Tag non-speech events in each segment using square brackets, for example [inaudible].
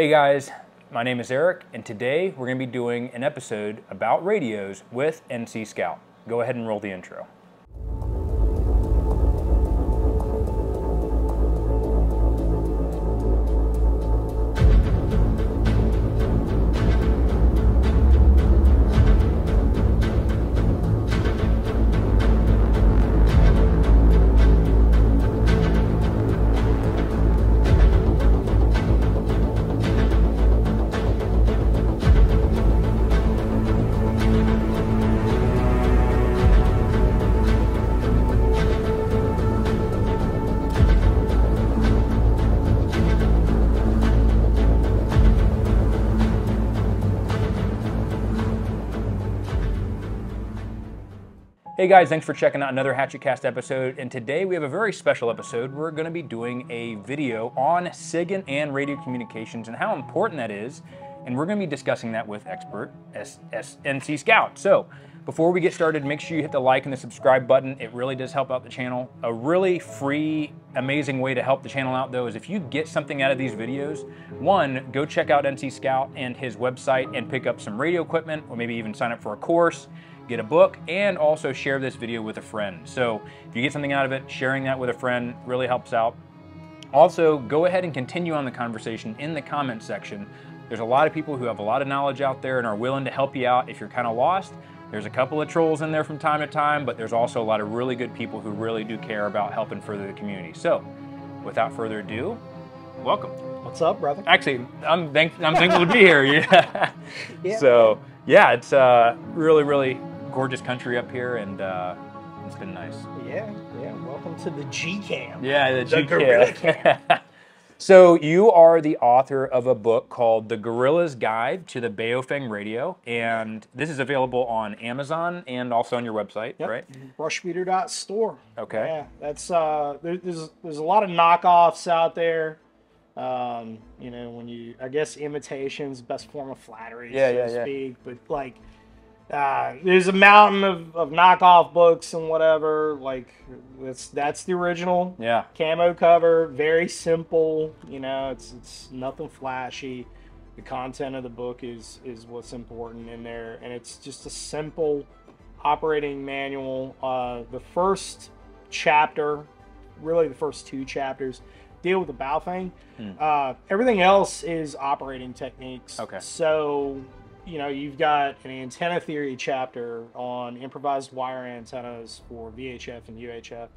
Hey guys, my name is Eric, and today we're going to be doing an episode about radios with NC Scout. Go ahead and roll the intro. Hey guys, thanks for checking out another HatchetCast episode. And today we have a very special episode. We're going to be doing a video on SIGINT and radio communications and how important that is. And we're going to be discussing that with expert NC Scout. So before we get started, make sure you hit the like and the subscribe button. It really does help out the channel. A really free, amazing way to help the channel out though is if you get something out of these videos, one, go check out NC Scout and his website and pick up some radio equipment or maybe even sign up for a course get a book, and also share this video with a friend. So if you get something out of it, sharing that with a friend really helps out. Also, go ahead and continue on the conversation in the comment section. There's a lot of people who have a lot of knowledge out there and are willing to help you out if you're kind of lost. There's a couple of trolls in there from time to time, but there's also a lot of really good people who really do care about helping further the community. So, without further ado, welcome. What's up, brother? Actually, I'm, thank, I'm thankful to be here. [laughs] Yeah. yeah. So, yeah, it's uh, really, really gorgeous country up here, and uh, it's been nice. Yeah, yeah. Welcome to the G Cam. Yeah, the G [laughs] Cam. so you are the author of a book called The Guerrilla's Guide to the Baofeng Radio, and this is available on Amazon and also on your website, yep. right? Brushbeater.store. Okay. Yeah, that's uh, there, there's there's a lot of knockoffs out there. Um, you know, when you, I guess imitation's best form of flattery, yeah, so yeah, to yeah. speak. But like, uh, there's a mountain of, of knockoff books and whatever. Like that's that's the original. Yeah. Camo cover, very simple. You know, it's it's nothing flashy. The content of the book is is what's important in there, and it's just a simple operating manual. Uh, the first chapter, really the first two chapters, deal with the Baofeng. Hmm. Uh, everything else is operating techniques. Okay. So you know, you've got an antenna theory chapter on improvised wire antennas for VHF and UHF,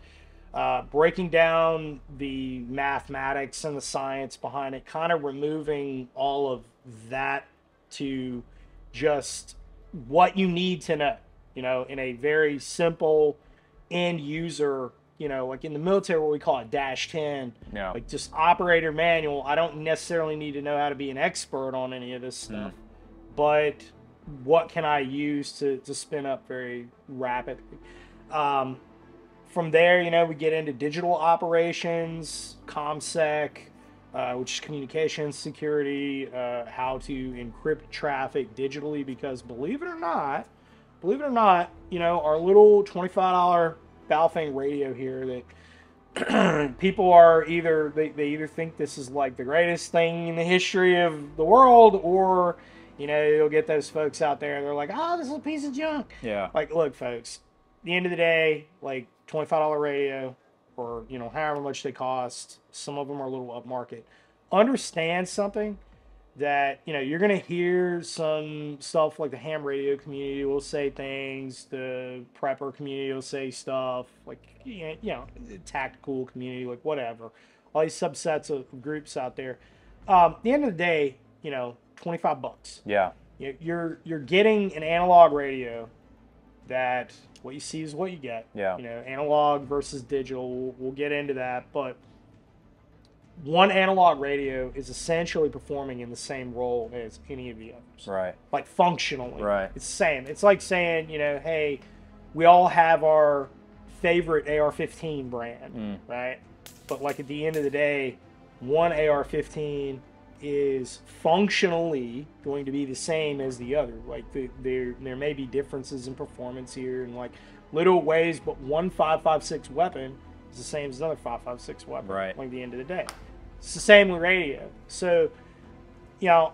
uh, breaking down the mathematics and the science behind it, kind of removing all of that to just what you need to know, you know, in a very simple end user you know, like in the military, what we call it dash 10, yeah. like just operator manual. I don't necessarily need to know how to be an expert on any of this stuff. Mm but what can I use to, to spin up very rapidly? Um, from there, you know, we get into digital operations, ComSec, uh, which is communications security, uh, how to encrypt traffic digitally, because believe it or not, believe it or not, you know, our little $25 Baofeng radio here that [clears throat] people are either, they, they either think this is like the greatest thing in the history of the world or you know, you'll get those folks out there, and they're like, oh, this is a piece of junk. Yeah. Like, look, folks, the end of the day, like $25 radio or, you know, however much they cost, some of them are a little upmarket. Understand something that, you know, you're going to hear some stuff like the ham radio community will say things, the prepper community will say stuff, like, you know, tactical community, like whatever. All these subsets of groups out there. Um, at the end of the day, you know, 25 bucks. Yeah. You're you're getting an analog radio that what you see is what you get. Yeah. You know, analog versus digital. We'll, get into that, but one analog radio is essentially performing in the same role as any of the others. Right. Like functionally. Right. It's the same. It's like saying, you know, hey, we all have our favorite AR-15 brand, Mm. right? But like at the end of the day, one AR-15 is functionally going to be the same as the other. Like the, there there may be differences in performance here and like little ways, but one 556 weapon is the same as another 556 weapon. Right. Like the end of the day, it's the same with radio. So you know,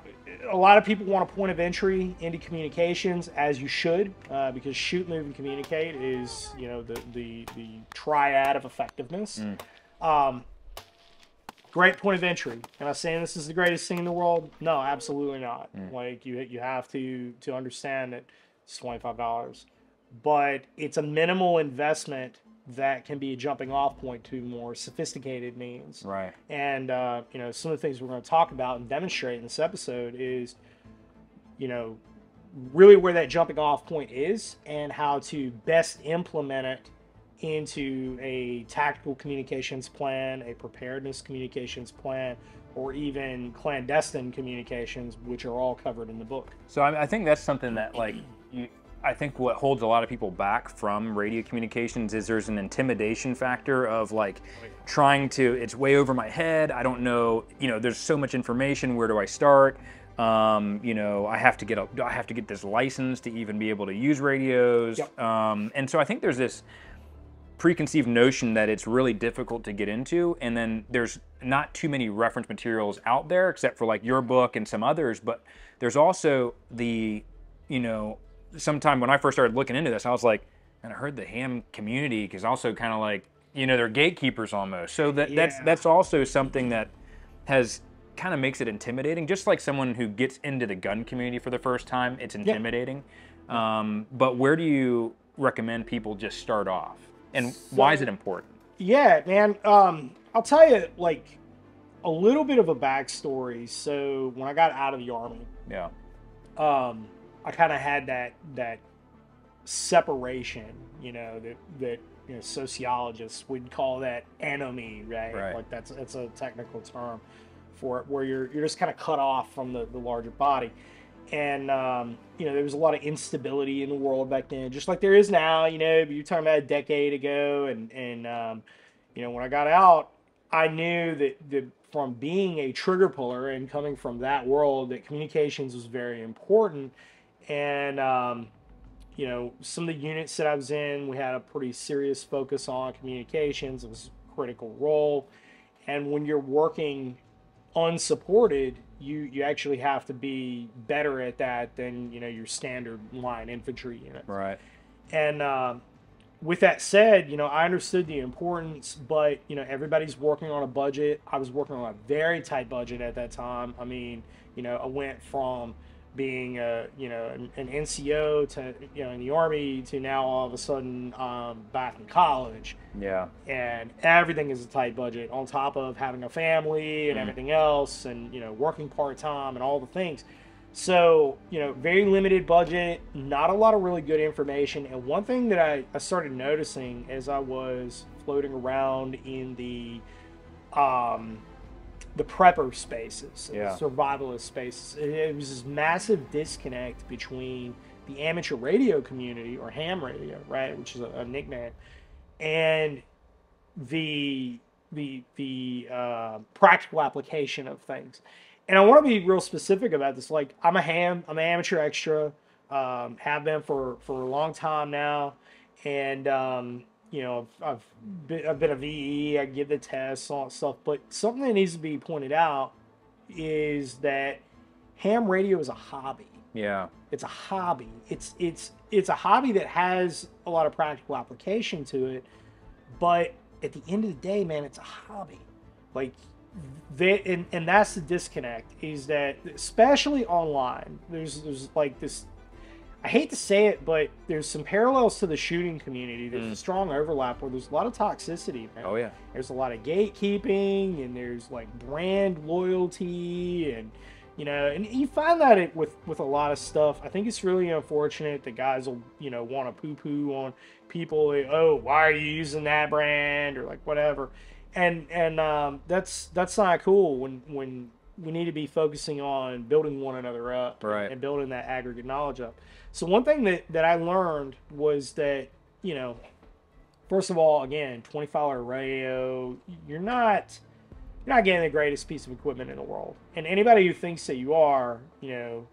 a lot of people want a point of entry into communications, as you should, uh, because shoot, move, and communicate is you know the the, the triad of effectiveness. Um, great point of entry. Am I saying this is the greatest thing in the world? No, absolutely not. Like you you have to to understand that it's twenty five dollars, but it's a minimal investment that can be a jumping off point to more sophisticated means. Right. And uh, you know, some of the things we're going to talk about and demonstrate in this episode is, you know, really where that jumping off point is and how to best implement it into a tactical communications plan, a preparedness communications plan, or even clandestine communications, which are all covered in the book. So I, I think that's something that like you, I think what holds a lot of people back from radio communications is there's an intimidation factor of like trying to it's way over my head. I don't know, you know, there's so much information. Where do I start? Um, you know, I have to get a, I have to get this license to even be able to use radios. Yep. Um, and so I think there's this preconceived notion that it's really difficult to get into and then there's not too many reference materials out there except for like your book and some others but there's also the you know sometime when i first started looking into this i was like and i heard the ham community because also kind of like you know they're gatekeepers almost. So that that's Yeah. that's also something that has kind of makes it intimidating. Just like someone who gets into the gun community for the first time it's intimidating. Um, but where do you recommend people just start off and why is it important Yeah, man. Um, I'll tell you, like, a little bit of a backstory. So when I got out of the army, yeah um, I kind of had that that separation, you know, that that you know sociologists would call that anomie, right? Right. Like that's that's a technical term for it, where you're you're just kind of cut off from the the larger body. And um, you know there was a lot of instability in the world back then, just like there is now. You know, you're talking about a decade ago, and and um, you know when I got out, I knew that, that from being a trigger puller and coming from that world, that communications was very important. And um, you know, some of the units that I was in, we had a pretty serious focus on communications. It was a critical role. And when you're working unsupported, you you actually have to be better at that than you know your standard line infantry unit. right And um, with that said, you know, I understood the importance, but you know, everybody's working on a budget. I was working on a very tight budget at that time. I mean, you know, I went from being a you know an, an NCO to you know in the army to now all of a sudden um, back in college, yeah and everything is a tight budget on top of having a family and Mm. everything else, and you know working part time and all the things. So, you know, very limited budget, not a lot of really good information. And one thing that I, I started noticing as I was floating around in the um, the prepper spaces, Yeah. the survivalist spaces, it, was this massive disconnect between the amateur radio community or ham radio, right, which is a, a nickname, and the the the uh, practical application of things. And I want to be real specific about this. Like, I'm a ham, I'm an amateur extra, um, have been for for a long time now, and um, you know, I've, I've been I've been a VE. I give the tests, all that stuff. But something that needs to be pointed out is that ham radio is a hobby. yeah It's a hobby. It's it's it's a hobby that has a lot of practical application to it, but at the end of the day, man, it's a hobby. Like they and, and that's the disconnect is that especially online, there's there's like this I hate to say it, but there's some parallels to the shooting community. There's a strong overlap where there's a lot of toxicity, man. Oh yeah. There's a lot of gatekeeping and there's like brand loyalty and you know and you find that it, with with a lot of stuff. I think it's really unfortunate that guys will you know want to poo poo on people like, oh why are you using that brand? or like whatever. And and um, that's that's not cool when when we need to be focusing on building one another up Right. and building that aggregate knowledge up so one thing that that i learned was that you know first of all, again, twenty dollar radio, you're not you're not getting the greatest piece of equipment in the world. And anybody who thinks that you are, you know,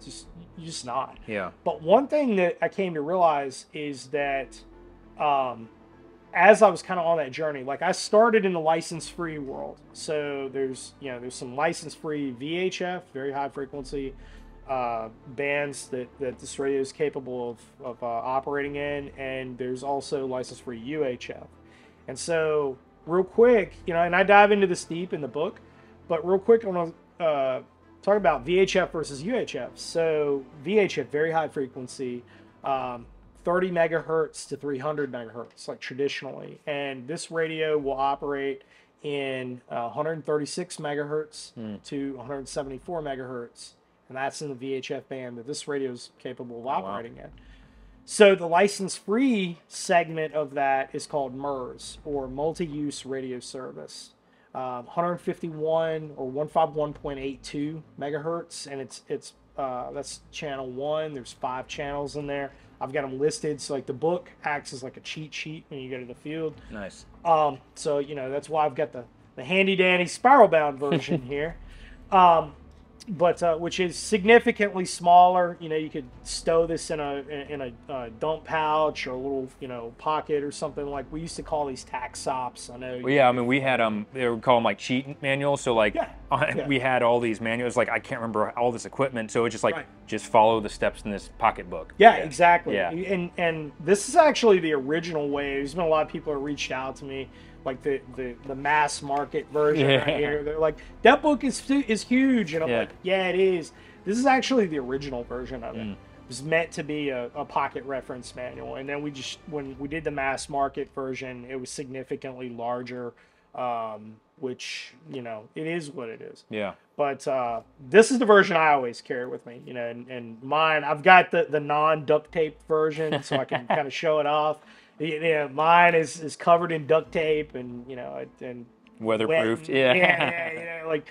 just you're just not. yeah But one thing that I came to realize is that um, as I was kind of on that journey, like I started in the license-free world. So there's you know there's some license-free VHF, very high frequency uh, bands that, that this radio is capable of, of uh, operating in, and there's also license-free UHF. And so, real quick, you know, and I dive into this deep in the book, but real quick, I want to uh, talk about VHF versus UHF. So VHF, very high frequency. Um, 30 megahertz to 300 megahertz, like traditionally. And this radio will operate in uh, 136 megahertz Mm. to 174 megahertz. And that's in the VHF band that this radio is capable of wow. operating in. So the license free segment of that is called MURS or multi use radio service. Um, 151 or 151.82 megahertz, and it's it's uh, that's channel one. There's five channels in there. I've got them listed. So like the book acts as like a cheat sheet when you go to the field. Nice. Um, so you know that's why I've got the the handy dandy spiral bound version [laughs] here, um, but uh, which is significantly smaller. You know, you could stow this in a in a uh, dump pouch or a little you know pocket or something like we used to call these TACSOPs. I know. Well, yeah, I mean, we had um, they would call them like cheat manuals. So like, Yeah, [laughs] yeah. we had all these manuals. Like, I can't remember all this equipment. So it's just like, Right. just follow the steps in this pocketbook. Yeah, exactly. Yeah. And and this is actually the original way. There's been a lot of people who reached out to me, like the the, the mass market version Yeah. right here. They're like, that book is is huge, and I'm Yeah. like, yeah, it is. This is actually the original version of it. Mm. It was meant to be a, a pocket reference manual, and then we just when we did the mass market version, it was significantly larger. Um, which you know, it is what it is Yeah. but uh, this is the version I always carry with me, you know, and, and mine, I've got the, the non duct tape version so I can [laughs] kind of show it off. Yeah, mine is, is covered in duct tape and, you know, and Weatherproofed. and- Yeah. yeah, yeah, yeah, like,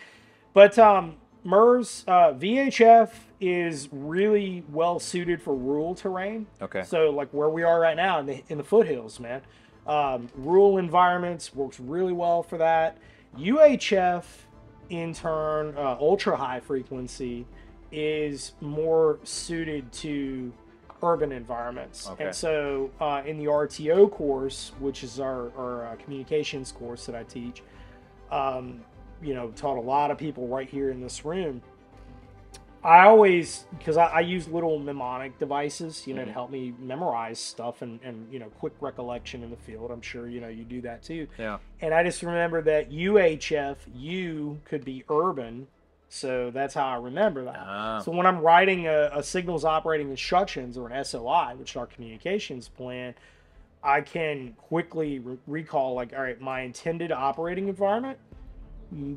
but um, MURS uh, VHF is really well suited for rural terrain. Okay. So like where we are right now in the in the foothills, man, um, rural environments works really well for that. UHF, in turn, uh, ultra high frequency, is more suited to urban environments. Okay. And so uh, in the RTO course, which is our, our uh, communications course that I teach, um, you know, taught a lot of people right here in this room. I always, because I, I use little mnemonic devices, you know, to Mhm. help me memorize stuff and, and, you know, quick recollection in the field. I'm sure, you know, you do that too. Yeah. And I just remember that UHF, U could be urban. So that's how I remember that. Ah. So when I'm writing a, a signals operating instructions or an SOI, which is our communications plan, I can quickly re- recall, like, all right, my intended operating environment,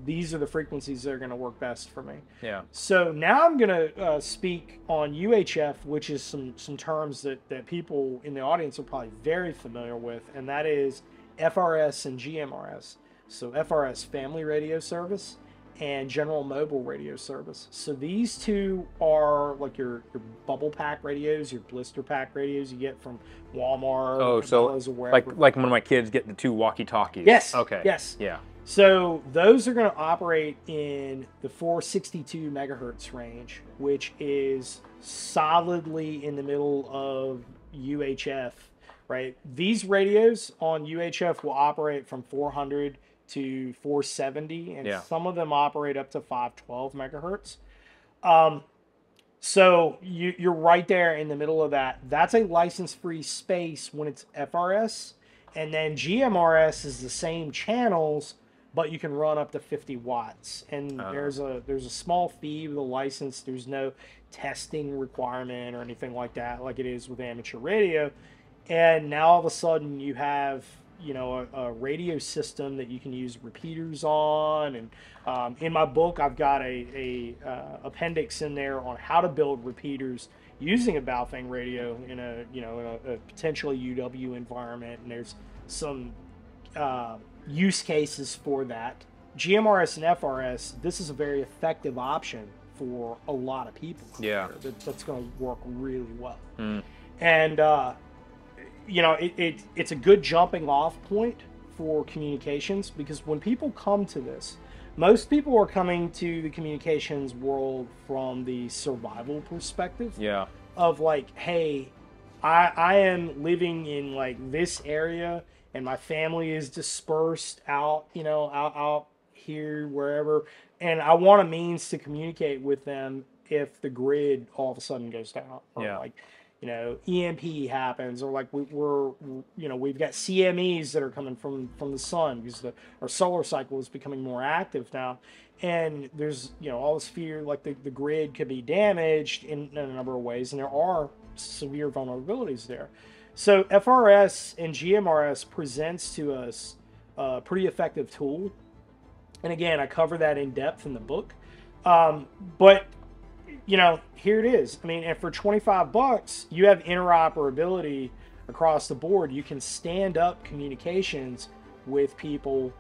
these are the frequencies that are going to work best for me. Yeah. So now I'm going to uh, speak on UHF, which is some some terms that that people in the audience are probably very familiar with, and that is FRS and GMRS. So FRS, Family Radio Service, and General Mobile Radio Service. So these two are like your your bubble pack radios, your blister pack radios you get from Walmart. Oh, so. Like like when my kids get the two walkie talkies. Yes. Okay. Yes. Yeah. So those are going to operate in the 462 megahertz range, which is solidly in the middle of UHF, right? These radios on UHF will operate from 400 to 470, and Yeah. some of them operate up to 512 megahertz. Um, so you, you're right there in the middle of that. That's a license-free space when it's FRS, and then GMRS is the same channels, but you can run up to 50 watts. And Uh-huh. there's a there's a small fee with a license. There's no testing requirement or anything like that, like it is with amateur radio. And now all of a sudden you have you know a, a radio system that you can use repeaters on and um, in my book i've got a, a uh, appendix in there on how to build repeaters using a Baofeng radio in a you know in a, a potentially uw environment and there's some uh, use cases for that gmrs and frs this is a very effective option for a lot of people Yeah. that, that's going to work really well Mm. and uh, you know it, it it's a good jumping off point for communications because when people come to this most people are coming to the communications world from the survival perspective Yeah. of like hey i i am living in like this area and my family is dispersed out, you know, out, out here, wherever, and I want a means to communicate with them if the grid all of a sudden goes down, or Yeah. like, you know, EMP happens, or like we, we're, you know, we've got CMEs that are coming from from the sun because the our solar cycle is becoming more active now, and there's you know all this fear like the, the grid could be damaged in, in a number of ways, and there are severe vulnerabilities there. So FRS and GMRS presents to us a pretty effective tool. And again, I cover that in depth in the book. Um, but you know, here it is. I mean, and for 25 bucks, you have interoperability across the board. You can stand up communications with people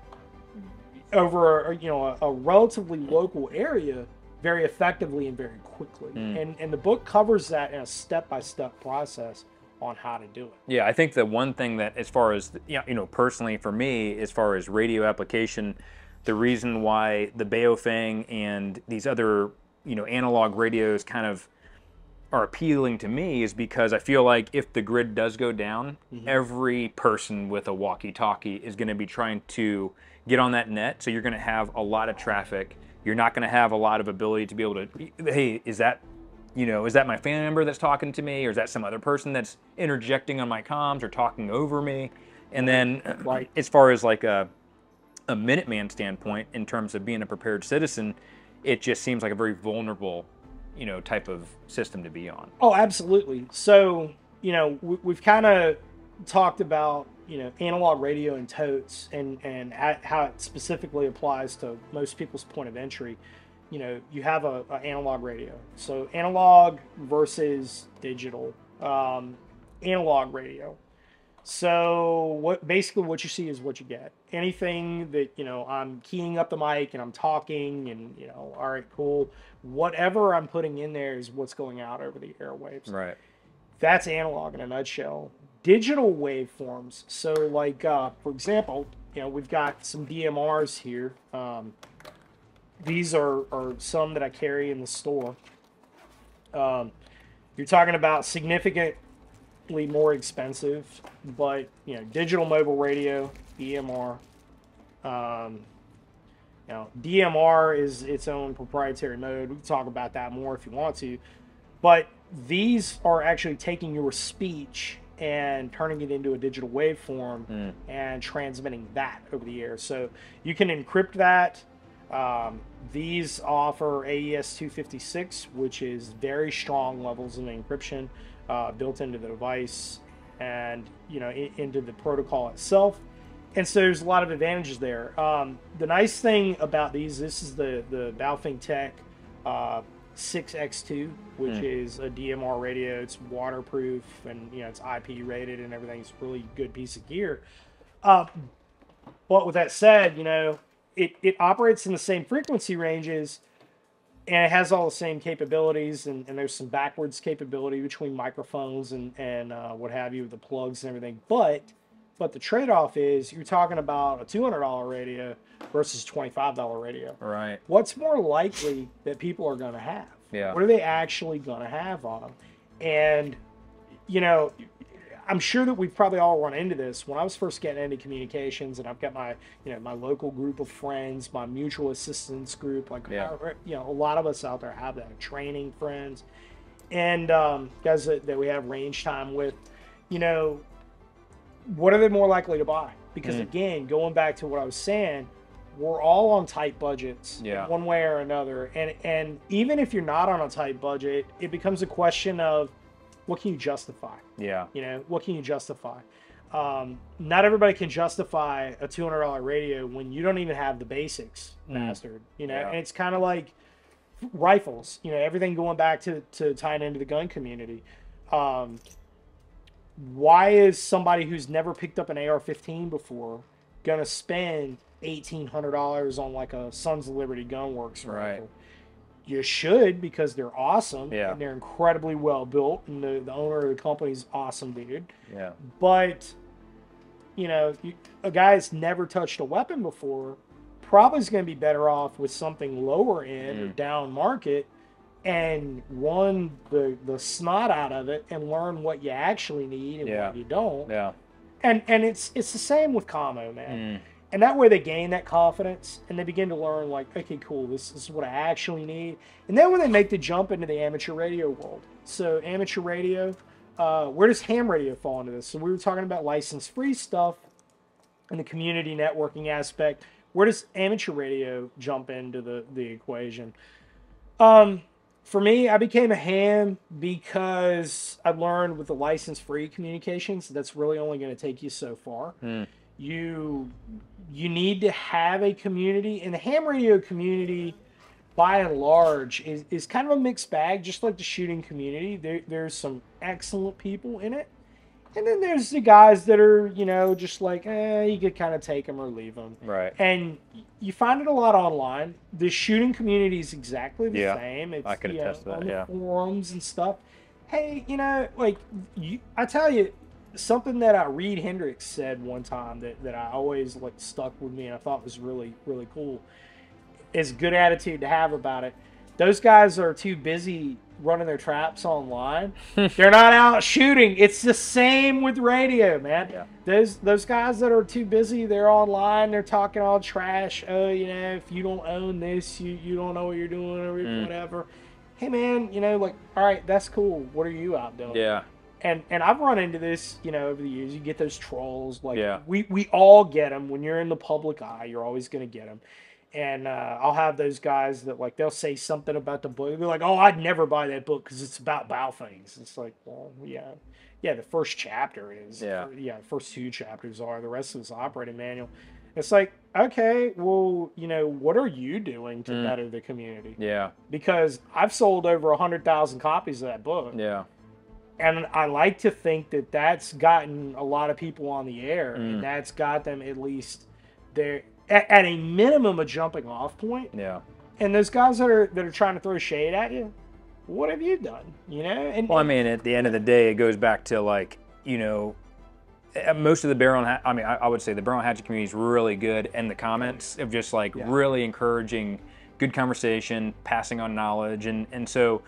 over you know a, a relatively local area very effectively and very quickly. Hmm. And and the book covers that in a step-by-step process on how to do it. Yeah, I think the one thing that, as far as you know, you know, personally for me, as far as radio application, the reason why the Baofeng and these other you know analog radios kind of are appealing to me is because I feel like if the grid does go down, mm-hmm. every person with a walkie-talkie is going to be trying to get on that net. So you're going to have a lot of traffic. You're not going to have a lot of ability to be able to. Hey, is that you know, is that my family member that's talking to me, or is that some other person that's interjecting on my comms or talking over me? And then, Right. as far as like a a Minuteman standpoint, in terms of being a prepared citizen, it just seems like a very vulnerable, you know, type of system to be on. Oh, absolutely. So, you know, we, we've kind of talked about, you know, analog radio and totes and, and how it specifically applies to most people's point of entry. You know, you have a, a analog radio. So analog versus digital. Um, analog radio. So what basically what you see is what you get. Anything that you know, I'm keying up the mic and I'm talking, and you know, all right, cool. Whatever I'm putting in there is what's going out over the airwaves. Right. That's analog in a nutshell. Digital waveforms. So, like uh, for example, you know, we've got some DMRs here. Um, these are, are some that I carry in the store. Um, you're talking about significantly more expensive, but you know, digital mobile radio, DMR. Um, you know, DMR is its own proprietary mode. We can talk about that more if you want to. But these are actually taking your speech and turning it into a digital waveform and transmitting that over the air. So you can encrypt that. Um, these offer AES 256, which is very strong levels of encryption uh, built into the device and you know i- into the protocol itself. And so there's a lot of advantages there. Um, the nice thing about these, this is the the Baofeng Tech uh, 6X2, which is a DMR radio. It's waterproof and you know it's IP rated and everything. It's a really good piece of gear. Uh, but with that said, you know it it operates in the same frequency ranges and it has all the same capabilities and, and there's some backwards capability between microphones and and uh, what have you with the plugs and everything but but the trade-off is you're talking about a $200 radio versus $25 radio Right. what's more likely that people are going to have Yeah. what are they actually going to have on them and you know i'm sure that we've probably all run into this when i was first getting into communications and i've got my you know my local group of friends my mutual assistance group like Yeah. you know a lot of us out there have that training friends and um, guys that, that we have range time with you know what are they more likely to buy because Mm. again going back to what i was saying we're all on tight budgets Yeah. one way or another and and even if you're not on a tight budget it becomes a question of what can you justify Yeah. you know what can you justify um, not everybody can justify a $200 radio when you don't even have the basics mastered you know Yeah. and it's kind of like rifles you know everything going back to, to tying into the gun community um, why is somebody who's never picked up an AR-15 before gonna spend eighteen hundred dollars on like a Sons of Liberty Gunworks Right. You should because they're awesome Yeah. and they're incredibly well built, and the, the owner of the company's awesome dude. Yeah. But you know, you, a guy that's never touched a weapon before probably is going to be better off with something lower end or Mm. down market and run the the snot out of it and learn what you actually need and Yeah. what you don't Yeah. and and it's it's the same with Como, man. Mm. And that way they gain that confidence and they begin to learn like, okay, cool, this, this is what I actually need. And then when they make the jump into the amateur radio world, so amateur radio, uh, where does ham radio fall into this? So we were talking about license free stuff and the community networking aspect. Where does amateur radio jump into the the equation? Um, for me, I became a ham because I learned with the license free communications that's really only going to take you so far. Mm. You you need to have a community, and the ham radio community, by and large, is, is kind of a mixed bag. Just like the shooting community, there, there's some excellent people in it, and then there's the guys that are you know just like eh, you could kind of take them or leave them. Right. And you find it a lot online. The shooting community is exactly the Yeah, same. It's, I can know, attest to that, yeah. forums and stuff. Hey, you know, like you, I tell you, something that I Reid Henrichs said one time that, that I always like stuck with me and I thought was really really cool. Is good attitude to have about it. Those guys are too busy running their traps online. [laughs] They're not out shooting. It's the same with radio, man. Yeah. Those those guys that are too busy, they're online, they're talking all trash. Oh, you know, if you don't own this, you, you don't know what you're doing or Mm. whatever. Hey man, you know, like, all right, that's cool. What are you out doing? Yeah. And and I've run into this, you know, over the years. You get those trolls, like Yeah. we we all get them when you're in the public eye. You're always gonna get them, and uh, I'll have those guys that like they'll say something about the book. They'll be like, "Oh, I'd never buy that book because it's about Baofengs." It's like, well, yeah, yeah. The first chapter is, Yeah. yeah. The first two chapters are. The rest of this operating manual. It's like, okay, well, you know, what are you doing to Mm. better the community? Yeah. Because I've sold over a hundred thousand copies of that book Yeah. And I like to think that that's gotten a lot of people on the air, Mm. and that's got them at least there at, at a minimum a jumping off point. Yeah. And those guys that are that are trying to throw shade at you, what have you done? You know, and Well, I mean, at the end of the day, it goes back to like, you know, uh, most of the barrel. I mean, I, I would say the barrel hatchet community is really good, and the comments of just like Yeah. really encouraging good conversation, passing on knowledge, and and so.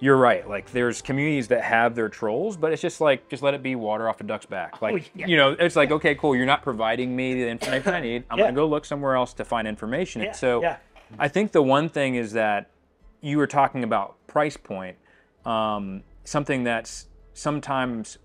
You're right. Like, there's communities that have their trolls, but it's just like, just let it be water off a duck's back. Like, Oh, yeah. you know, it's like, okay, cool. You're not providing me the information I need. I'm Yeah. gonna go look somewhere else to find information. Yeah, And so. I think the one thing is that you were talking about price point. Um, something that's sometimes,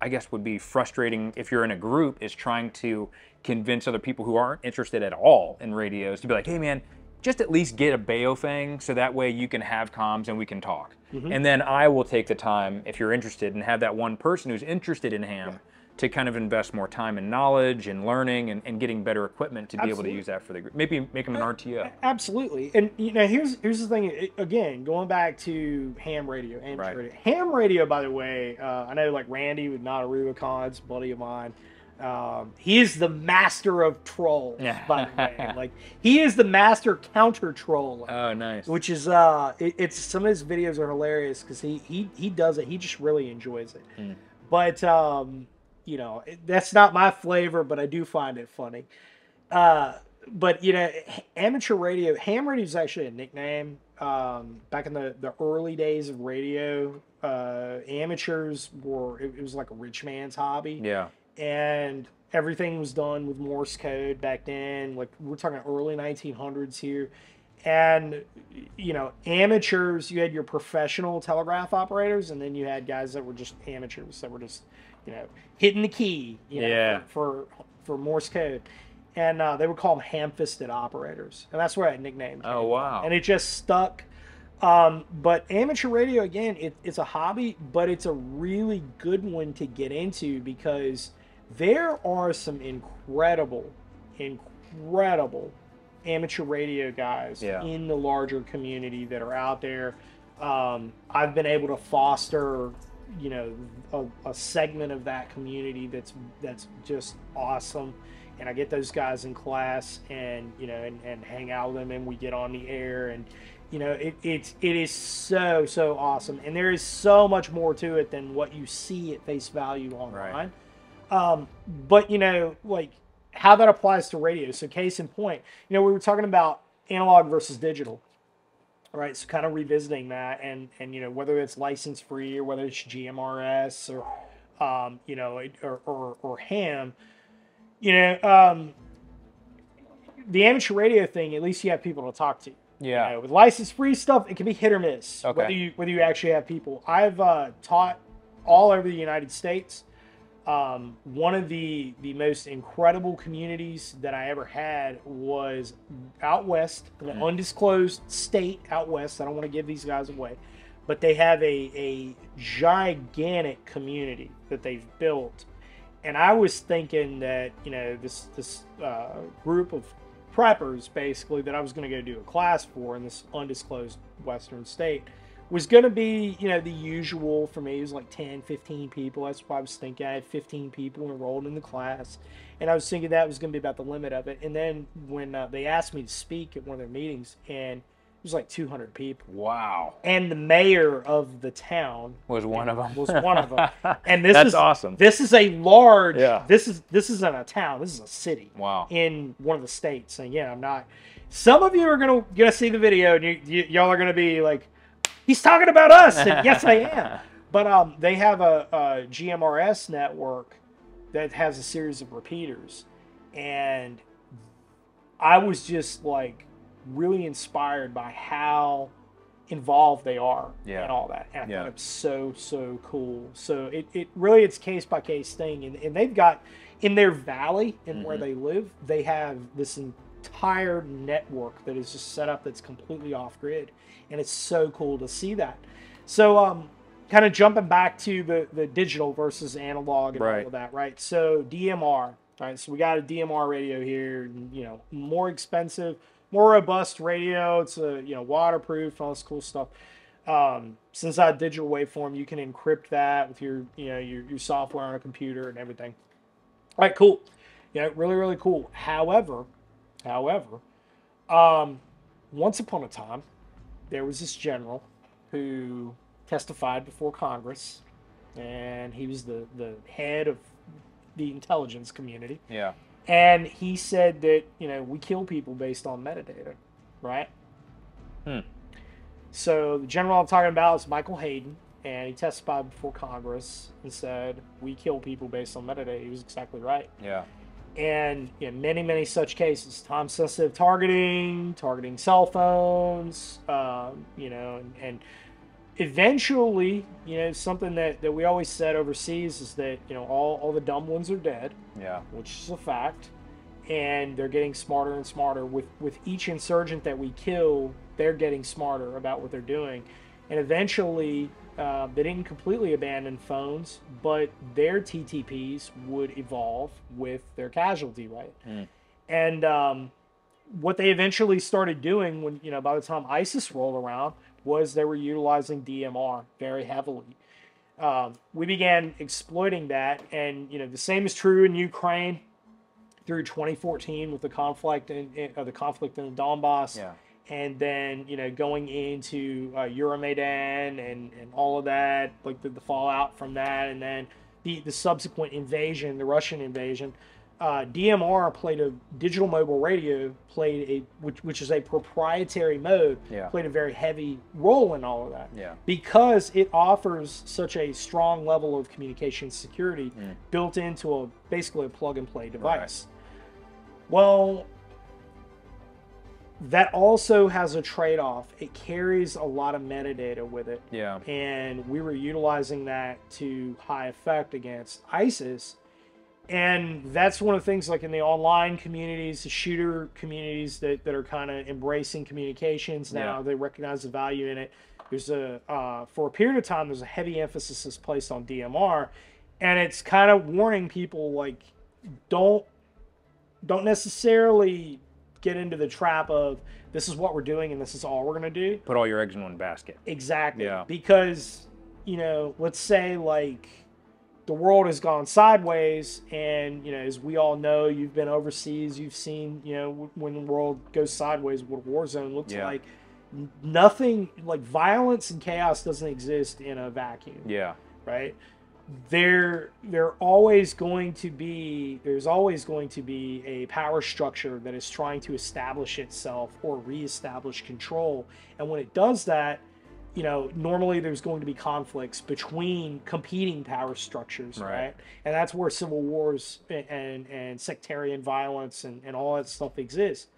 I guess, would be frustrating if you're in a group is trying to convince other people who aren't interested at all in radios to be like, hey man, just at least get a Baofeng so that way you can have comms and we can talk. And then I will take the time, if you're interested, and have that one person who's interested in ham to kind of invest more time and knowledge and learning and, and getting better equipment to be able to use that for the group. Maybe make them an RTO. Absolutely, and you know, here's here's the thing. Again, going back to ham radio, amateur Right. radio. Ham radio, by the way, uh, I know like Randy with Not a Rubicons, buddy of mine. Um, he is the master of trolls, by the way. [laughs] Like he is the master counter troll, Oh, nice. which is uh, it, it's some of his videos are hilarious because he he he does it. He just really enjoys it. Mm. But um, you know, it- that's not my flavor, but I do find it funny. Uh, but you know, amateur radio, ham radio is actually a nickname. Um, back in the, the early days of radio, uh, amateurs were it, it was like a rich man's hobby, Yeah. And everything was done with Morse code back then. Like we're talking early 1900s here, and you know, amateurs. You had your professional telegraph operators, and then you had guys that were just amateurs that were just you know hitting the key, you know, Yeah. for, for Morse code. And uh, they would call them ham-fisted operators, and that's where that nickname. Came Oh, from. wow. And it just stuck. Um, but amateur radio again, it, it's a hobby, but it's a really good one to get into because there are some incredible, incredible amateur radio guys Yeah. in the larger community that are out there. Um, I've been able to foster, you know, a, a segment of that community that's that's just awesome. And I get those guys in class, and you know, and, and hang out with them, and we get on the air, and you know, it, it's it is so so awesome, and there is so much more to it than what you see at face value online. Um, but you know, like how that applies to radio. So, case in point, you know, we were talking about analog versus digital, right? So, kind of revisiting that, and and you know, whether it's license free or whether it's GMRS or um, you know, or, or, or ham, you know, um, the amateur radio thing, at least you have people to talk to. Yeah. You know, with license free stuff, it can be hit or miss. Okay. Whether you whether you actually have people. I've uh, taught all over the United States. Um, one of the the most incredible communities that I ever had was out west, an undisclosed state out west. I don't want to give these guys away, but they have a a gigantic community that they've built. And I was thinking that you know this this uh, group of preppers basically that I was going to go do a class for in this undisclosed western state was going to be, you know, the usual for me. It was like 10, 15 people. That's what I was thinking. I had 15 people enrolled in the class. And I was thinking that was going to be about the limit of it. And then when uh, they asked me to speak at one of their meetings, and it was like 200 people. Wow. And the mayor of the town Was one of them. was one of them. [laughs] And this is awesome. This is a large. Yeah. This is this isn't a town. This is a city Wow. in one of the states. And yeah, I'm not. Some of you are gonna gonna see the video, and you, you y'all are gonna be like, "He's talking about us." And yes, I [laughs] am. But um, they have a, a GMRS network that has a series of repeaters, and I was just like really inspired by how involved they are Yeah. and all that. And I Yeah. thought it was so so cool. So it, it really it's case by case thing, and, and they've got in their valley and where Mhm. they live, they have this entire network that is just set up that's completely off grid, and it's so cool to see that. So um, kind of jumping back to the the digital versus analog and Right. all of that, right? So DMR. right? so we got a DMR radio here, you know, more expensive, more robust radio. It's a you know waterproof, all this cool stuff. Um, since that digital waveform, you can encrypt that with your you know your, your software on a computer and everything. All right, cool. Yeah, really really cool. However, however, um, once upon a time, there was this general who testified before Congress, and he was the the head of the intelligence community. Yeah. And he said that, you know, we kill people based on metadata, right? Hmm. So the general I'm talking about is Michael Hayden, and he testified before Congress and said, we kill people based on metadata. He was exactly right. Yeah. And in many, many such cases, time sensitive targeting, targeting cell phones, um, you know, and, and eventually, you know, something that, that we always said overseas is that, you know, all, all the dumb ones are dead Yeah. which is a fact, and they're getting smarter and smarter with with each insurgent that we kill. They're getting smarter about what they're doing, and eventually, uh, they didn't completely abandon phones, but their TTPs would evolve with their casualty rate, Mm. and um, what they eventually started doing when you know by the time ISIS rolled around was they were utilizing DMR very heavily um, we began exploiting that, and you know the same is true in Ukraine through 2014 with the conflict in, in uh, the conflict in the Donbass, Yeah. And then you know going into uh, Euromaidan and and all of that, like the, the fallout from that, and then the the subsequent invasion, the Russian invasion. Uh, DMR played a digital mobile radio played a which which is a proprietary mode Yeah. played a very heavy role in all of that Yeah. because it offers such a strong level of communication security Mm. built into a basically a plug and play device. Well, that also has a trade off. It carries a lot of metadata with it, Yeah. and we were utilizing that to high effect against ISIS. And that's one of the things, like in the online communities, the shooter communities that, that are kind of embracing communications now, Yeah. they recognize the value in it. There's a, uh, for a period of time, there's a heavy emphasis is placed on DMR, and it's kind of warning people, like, don't, don't necessarily get into the trap of this is what we're doing and this is all we're going to do. Put all your eggs in one basket. Exactly. Yeah. Because, you know, let's say like the world has gone sideways, and, you know, as we all know, you've been overseas, you've seen, you know, w- when the world goes sideways, what a war zone looks Yeah. like. Nothing like violence and chaos doesn't exist in a vacuum Yeah. right? There, there always going to be, there's always going to be a power structure that is trying to establish itself or reestablish control. And when it does that, you know, normally there's going to be conflicts between competing power structures, Right. right? And that's where civil wars and and, and sectarian violence and, and all that stuff exists.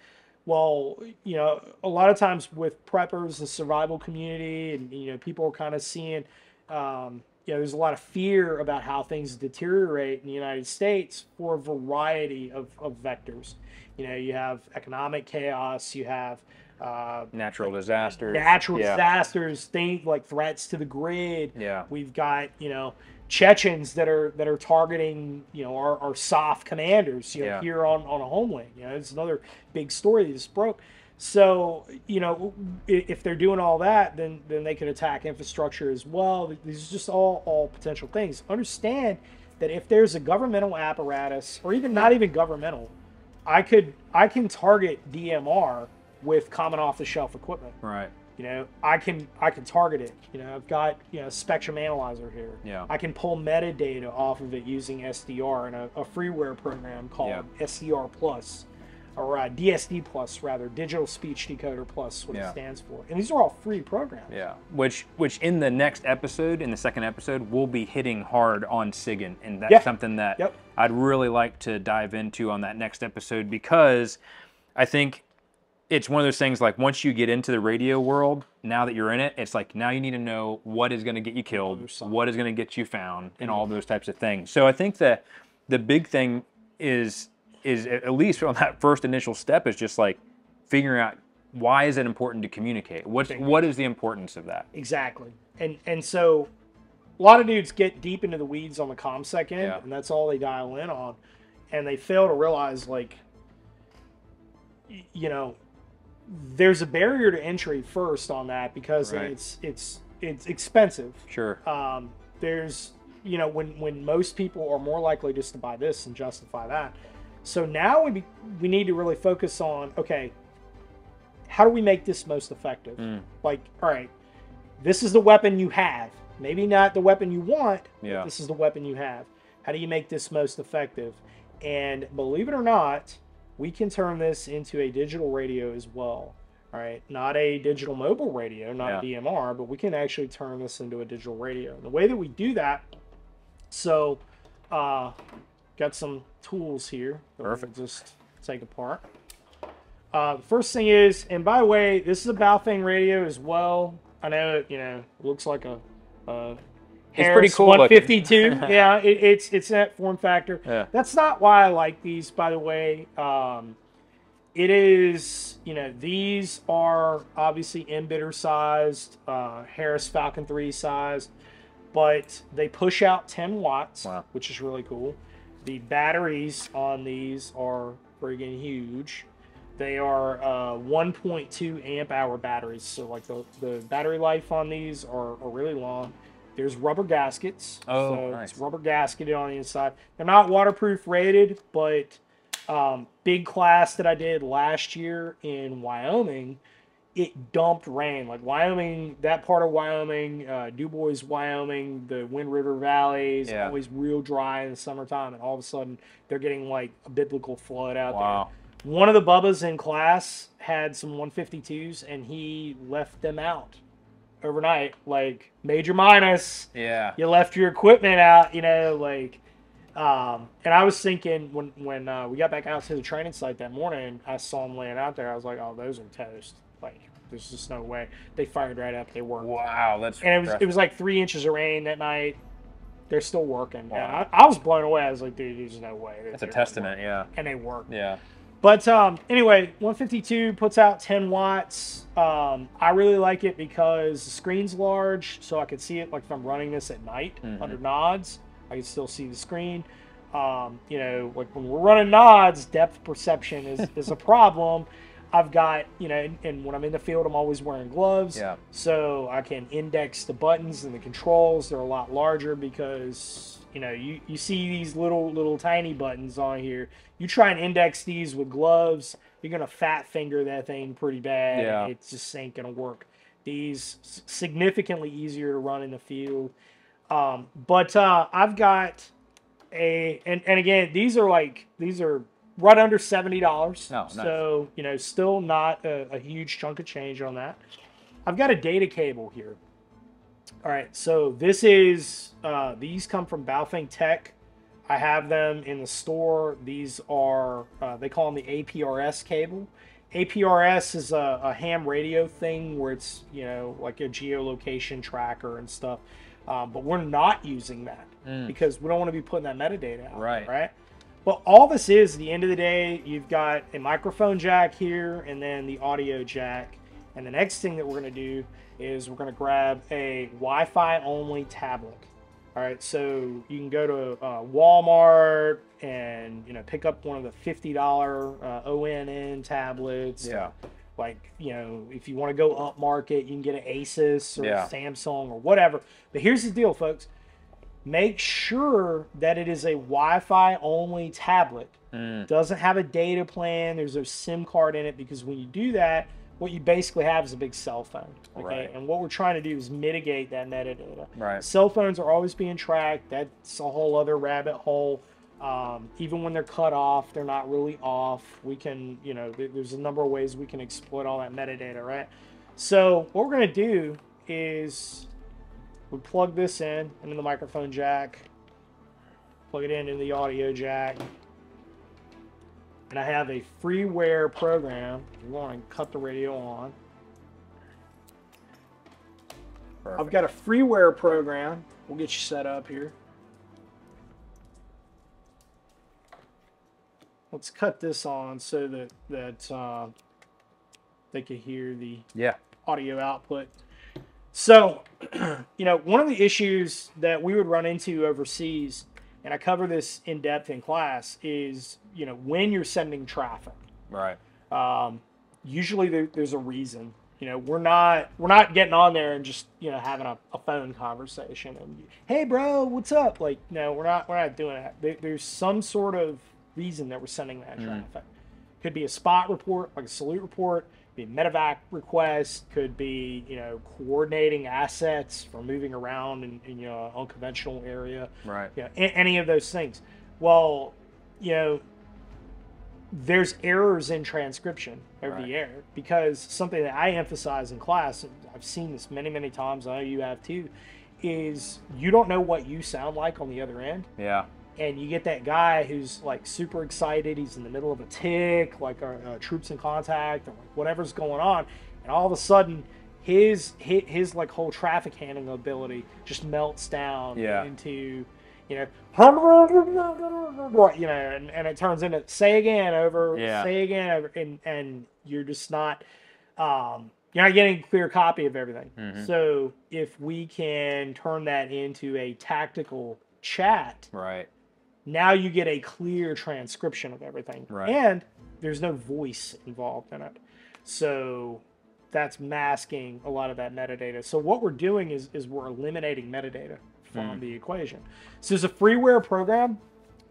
Well, you know, a lot of times with preppers, the survival community, and you know, people are kind of seeing, um, you know, there's a lot of fear about how things deteriorate in the United States for a variety of, of vectors. You know, you have economic chaos, you have uh, Natural disasters. natural yeah. disasters, things like threats to the grid. Yeah. We've got you know Chechens that are that are targeting you know our, our soft commanders you know Yeah. here on on a homeland. You know, it's another big story that just broke. So you know if they're doing all that, then then they could attack infrastructure as well. These are just all all potential things. Understand that if there's a governmental apparatus, or even not even governmental, I could I can target DMR with common off the shelf equipment. Right. You know, I can I can target it. You know, I've got you know spectrum analyzer here. Yeah. I can pull metadata off of it using SDR and a, a freeware program called Yeah. SDR Plus, or uh, DSD Plus rather, Digital Speech Decoder Plus, what Yeah. it stands for. And these are all free programs. Yeah. Which which in the next episode, in the second episode, we'll be hitting hard on SIGINT, and that's Yeah. something that Yep. I'd really like to dive into on that next episode because I think it's one of those things like once you get into the radio world, now that you're in it, it's like now you need to know what is going to get you killed, what is going to get you found, and all those types of things. So I think that the big thing is is at least on that first initial step is just like figuring out why is it important to communicate? What's what is the importance of that? Exactly. And and so a lot of dudes get deep into the weeds on the ComSec end, Yeah. and that's all they dial in on. And they fail to realize like you know, there's a barrier to entry first on that because Right. it's it's it's expensive. Sure. Um, there's you know when when most people are more likely just to buy this and justify that. So now we be, we need to really focus on okay, how do we make this most effective? Mm. Like, all right, this is the weapon you have. Maybe not the weapon you want. but Yeah. This is the weapon you have. How do you make this most effective? And believe it or not, we can turn this into a digital radio as well. All right, not a digital mobile radio, not Yeah. DMR, but we can actually turn this into a digital radio. And the way that we do that, so uh, got some tools here. that we'll Perfect. Just take apart. Uh, first thing is, and by the way, this is a Baofeng radio as well. I know it, you know, looks like a, a It's pretty Harris cool looking. 152. [laughs] yeah, it, it's it's that form factor. Yeah. That's not why I like these, by the way. Um, it is, you know, these are obviously MBITR sized, uh, Harris Falcon 3 sized, but they push out 10 watts, Wow. which is really cool. The batteries on these are friggin' huge. They are uh, 1.2 amp hour batteries, so like the, the battery life on these are, are really long. There's rubber gaskets. Oh, so nice. It's rubber gasketed on the inside. They're not waterproof rated, but um, big class that I did last year in Wyoming, it dumped rain. Like Wyoming, that part of Wyoming, uh, Dubois, Wyoming, the Wind River Valley is Yeah. always real dry in the summertime, and all of a sudden they're getting like a biblical flood out Wow. there. One of the Bubbas in class had some 152s, and he left them out overnight. Like major minus, Yeah. you left your equipment out, you know, like. Um, and I was thinking when when uh, we got back out to the training site that morning, I saw them laying out there. I was like, "Oh, those are toast. Like, there's just no way." They fired right up. They worked, Wow. That's and it was it was like three inches of rain that night. They're still working. Wow. And I, I was blown away. I was like, "Dude, there's no way." that That's a they're testament. Yeah. And they worked. Yeah. But um, anyway, 152 puts out 10 watts. Um, I really like it because the screen's large, so I can see it like if I'm running this at night Mhm. under nods. I can still see the screen. Um, you know, like when we're running nods, depth perception is, is a problem. I've got, you know, and, when I'm in the field, I'm always wearing gloves. Yeah. So I can index the buttons and the controls. They're a lot larger because, you know, you, you see these little, little tiny buttons on here. You try and index these with gloves, you're going to fat finger that thing pretty bad. Yeah. It just ain't going to work. These significantly easier to run in the field. Um, but uh, I've got a, and, and again, these are like, these are right under $70. Oh, nice. So, you know, still not a, a huge chunk of change on that. I've got a data cable here. All right, so this is uh, these come from Baofeng Tech. I have them in the store. These are uh, they call them the APRS cable. APRS is a, a, ham radio thing where it's you know like a geolocation tracker and stuff, um, but we're not using that mm. because we don't want to be putting that metadata out. Right. Right. But all this is, at the end of the day, you've got a microphone jack here and then the audio jack. And the next thing that we're going to do is we're going to grab a Wi-Fi only tablet. All right, so you can go to uh, Walmart and you know pick up one of the fifty dollar uh, ONN tablets. Yeah. Like you know, if you want to go up market, you can get an Asus or yeah. Samsung or whatever. But here's the deal, folks. Make sure that it is a Wi-Fi only tablet. Mm. Doesn't have a data plan. There's a SIM card in it because when you do that, what you basically have is a big cell phone. Okay. Right. And what we're trying to do is mitigate that metadata. Right. Cell phones are always being tracked. That's a whole other rabbit hole. Um, even when they're cut off, they're not really off. We can, you know, there's a number of ways we can exploit all that metadata, right? So what we're going to do is we plug this in into the microphone jack, plug it in into the audio jack, and I have a freeware program. You want to cut the radio on. Perfect. I've got a freeware program. We'll get you set up here. Let's cut this on so that that uh, they can hear the yeah. audio output. So, [clears throat] you know, one of the issues that we would run into overseas and I cover this in depth in class, is you know when you're sending traffic. Right. Um, usually there, there's a reason. You know, we're not we're not getting on there and just you know having a, a phone conversation and hey bro, what's up? Like no, we're not we're not doing that. There, there's some sort of reason that we're sending that mm. traffic. Could be a spot report, like a salute report be medevac request, could be you know coordinating assets for moving around in, in you know unconventional area, right? Yeah, you know, any of those things. Well, you know, there's errors in transcription over right. the air because something that I emphasize in class, and I've seen this many many times. I know you have too. Is you don't know what you sound like on the other end. Yeah and you get that guy who's like super excited. He's in the middle of a tick, like uh, uh, troops in contact, or like whatever's going on, and all of a sudden, his his, his like whole traffic handling ability just melts down yeah. into you know you know and, and it turns into say again over yeah. say again over and and you're just not um you're not getting a clear copy of everything mm-hmm. so if we can turn that into a tactical chat right now you get a clear transcription of everything. Right. And there's no voice involved in it. So that's masking a lot of that metadata. So what we're doing is, is we're eliminating metadata from mm. the equation. So there's a freeware program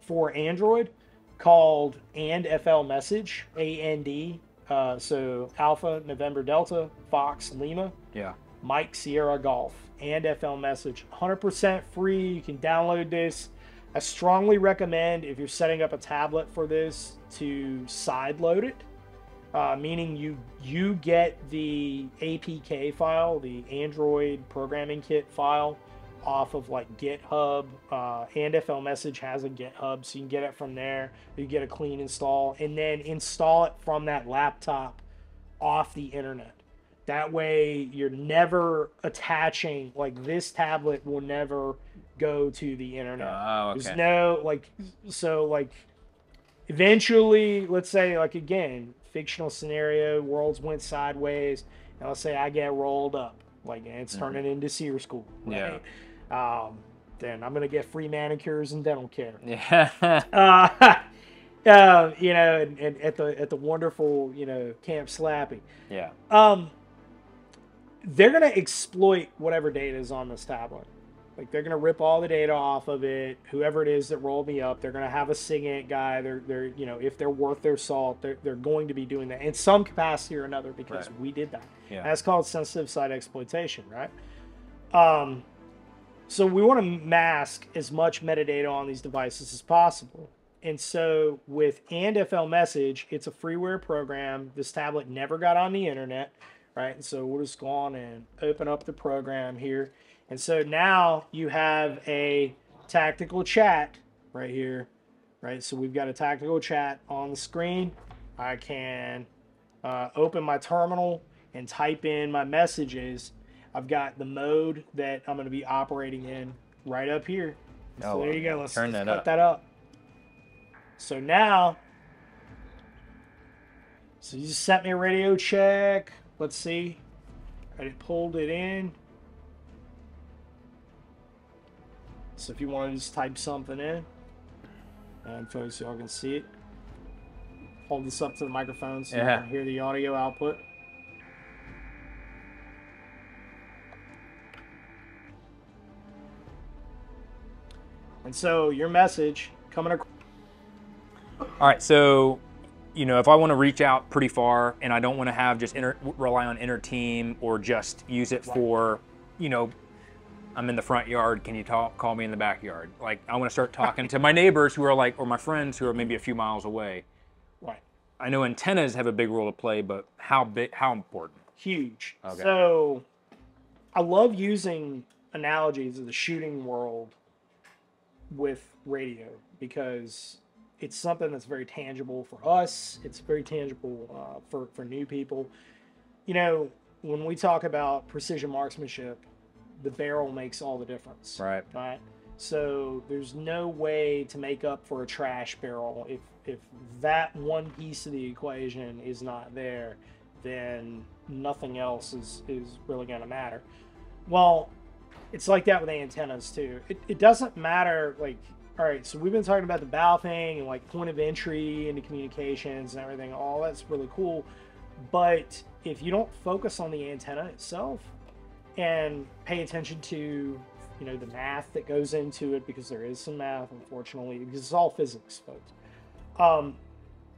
for Android called and FL message, AND. Uh, so Alpha, November, Delta, Fox, Lima. Yeah. Mike, Sierra, Golf, and FL message. 100% free. You can download this I strongly recommend if you're setting up a tablet for this to sideload it, uh, meaning you you get the APK file, the Android programming kit file, off of like GitHub. Uh, and FL Message has a GitHub, so you can get it from there. You get a clean install, and then install it from that laptop off the internet. That way, you're never attaching like this tablet will never go to the internet. Oh, okay. There's no like so like eventually, let's say like again, fictional scenario, worlds went sideways, and let's say I get rolled up, like and it's mm-hmm. turning into SERE school. Right? Yeah. Um, then I'm gonna get free manicures and dental care. Yeah. [laughs] uh, [laughs] uh, you know, and, and, at the at the wonderful, you know, Camp Slappy. Yeah. Um, they're gonna exploit whatever data is on this tablet. Like they're gonna rip all the data off of it. Whoever it is that rolled me up, they're gonna have a SIGINT guy. They're they're you know if they're worth their salt, they're they're going to be doing that in some capacity or another because right. we did that. Yeah. That's called sensitive site exploitation, right? Um, so we want to mask as much metadata on these devices as possible. And so with and FL message, it's a freeware program. This tablet never got on the internet right? And so we'll just go on and open up the program here. And so now you have a tactical chat right here, right? So we've got a tactical chat on the screen. I can uh, open my terminal and type in my messages. I've got the mode that I'm going to be operating in right up here. So Oh, there you go. Let's, turn let's that cut up. that up. So now, so you just sent me a radio check. Let's see. I pulled it in. So if you want to just type something in, and folks, y'all can see it. Hold this up to the microphone so you can hear the audio output. And so your message coming across. All right, so you know, if I want to reach out pretty far and I don't want to have just inter- rely on inner team or just use it for, you know, I'm in the front yard. Can you talk, call me in the backyard? Like I want to start talking to my neighbors who are like, or my friends who are maybe a few miles away. Right. I know antennas have a big role to play, but how big? How important? huge. Okay. So I love using analogies of the shooting world with radio because it's something that's very tangible for us. It's very tangible uh, for for new people. You know, when we talk about precision marksmanship, the barrel makes all the difference. Right. Right. So there's no way to make up for a trash barrel if if that one piece of the equation is not there, then nothing else is is really going to matter. Well, it's like that with antennas too. It, it doesn't matter like all right, so we've been talking about the bow thing and like point of entry into communications and everything. All that's really cool, but if you don't focus on the antenna itself and pay attention to you know the math that goes into it because there is some math unfortunately because it's all physics folks. Um,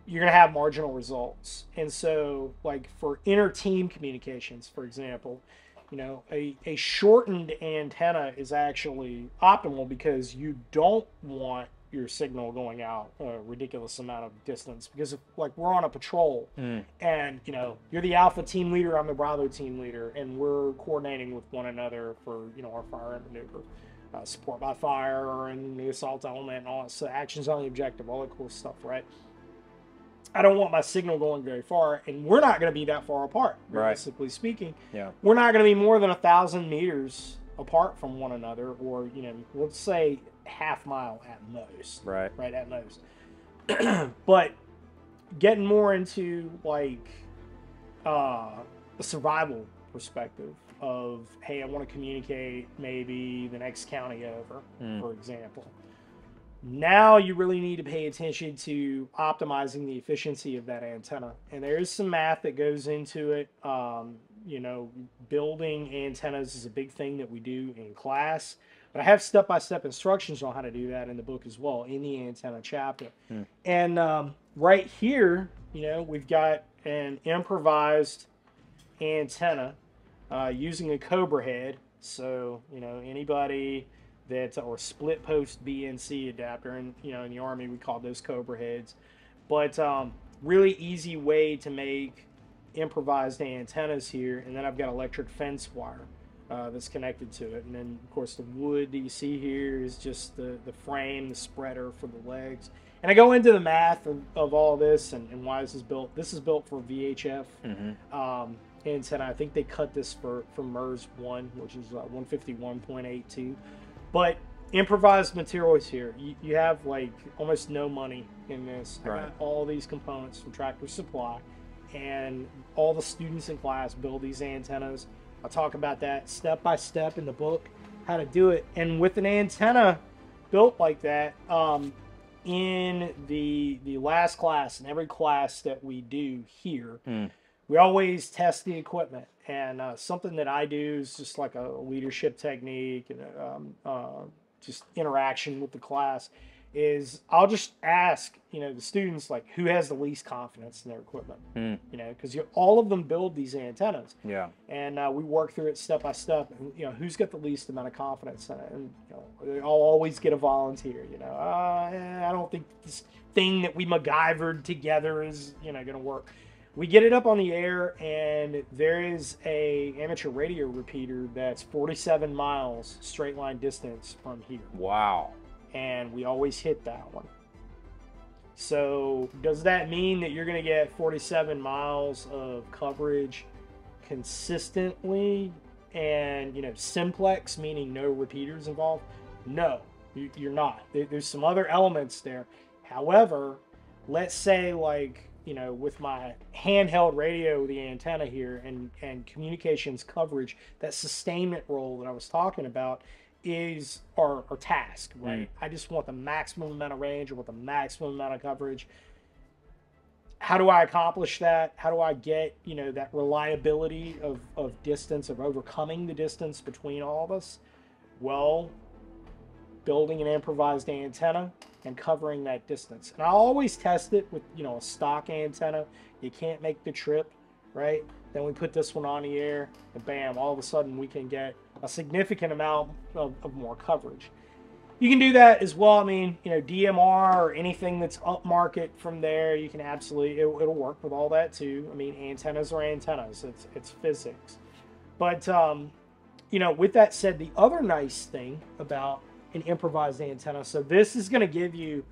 you're going to have marginal results. And so like for inter team communications for example you know a, a shortened antenna is actually optimal because you don't want your signal going out a ridiculous amount of distance because if, like we're on a patrol Mm. and you know you're the alpha team leader i'm the bravo team leader and we're coordinating with one another for you know our fire and maneuver uh, support by fire and the assault element and all that so actions on the objective all that cool stuff right i don't want my signal going very far and we're not going to be that far apart Right. speaking Yeah. we're not going to be more than a thousand meters apart from one another or you know let's say half mile at most Right. right at most [clears throat] but getting more into like uh the survival perspective of hey i want to communicate maybe the next county over Mm. for example now you really need to pay attention to optimizing the efficiency of that antenna and there's some math that goes into it um, you know building antennas is a big thing that we do in class but i have step-by-step instructions on how to do that in the book as well in the antenna chapter Hmm. and um, right here you know we've got an improvised antenna uh, using a cobra head so you know anybody that or split post BNC adapter, and you know in the army we call those Cobra heads. But um, really easy way to make improvised antennas here, and then I've got electric fence wire uh, that's connected to it, and then of course the wood that you see here is just the the frame, the spreader for the legs. And I go into the math of, of all this and, and why this is built. This is built for VHF Mm-hmm. um, antenna. I think they cut this for for MURS one, which is uh, 151.82. But improvised materials here. You, you have like almost no money in this. I got all these components from Tractor Supply, and all the students in class build these antennas. I talk about that step by step in the book, how to do it. And with an antenna built like that, um, in the the last class and every class that we do here, Mm. we always test the equipment. And uh, something that I do is just like a leadership technique and um, uh, just interaction with the class is I'll just ask, you know, the students like who has the least confidence in their equipment, Mm. you know, because you all of them build these antennas Yeah. and uh, we work through it step by step. And you know, who's got the least amount of confidence in it? And you know, I'll always get a volunteer. You know, uh, I don't think this thing that we MacGyvered together is you know going to work. we get it up on the air, and there is a amateur radio repeater that's 47 miles straight line distance from here, Wow. And we always hit that one. So does that mean that you're going to get 47 miles of coverage consistently, and you know simplex meaning no repeaters involved? No, you- you're not. There's some other elements there. However, let's say like you know with my handheld radio the antenna here and and communications coverage that sustainment role that i was talking about is our, our task right mm. i just want the maximum amount of range i want the maximum amount of coverage how do i accomplish that how do i get you know that reliability of, of distance of overcoming the distance between all of us well building an improvised antenna and covering that distance. And I always test it with, you know, a stock antenna. You can't make the trip, right? Then we put this one on the air, and bam, all of a sudden we can get a significant amount of, of more coverage. You can do that as well. I mean, you know, DMR or anything that's upmarket from there, you can absolutely, it, it'll work with all that too. I mean, antennas are antennas, it's, it's physics. But, um, you know, with that said, the other nice thing about an improvised antenna. So this is going to give you,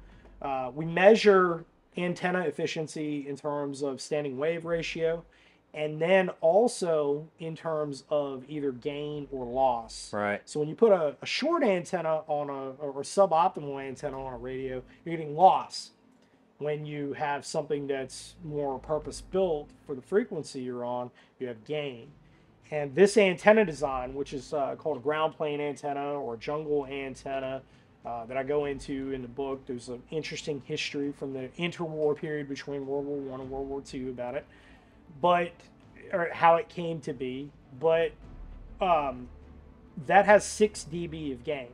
uh, we measure antenna efficiency in terms of standing wave ratio, and then also in terms of either gain or loss. Right. So when you put a, a short antenna on a or suboptimal antenna on a radio, you're getting loss. When you have something that's more purpose built for the frequency you're on, you have gain. And this antenna design, which is uh, called a ground plane antenna or a jungle antenna, uh, that I go into in the book, there's an interesting history from the interwar period between World War One and World War Two about it, but or how it came to be. But um, that has six dB of gain.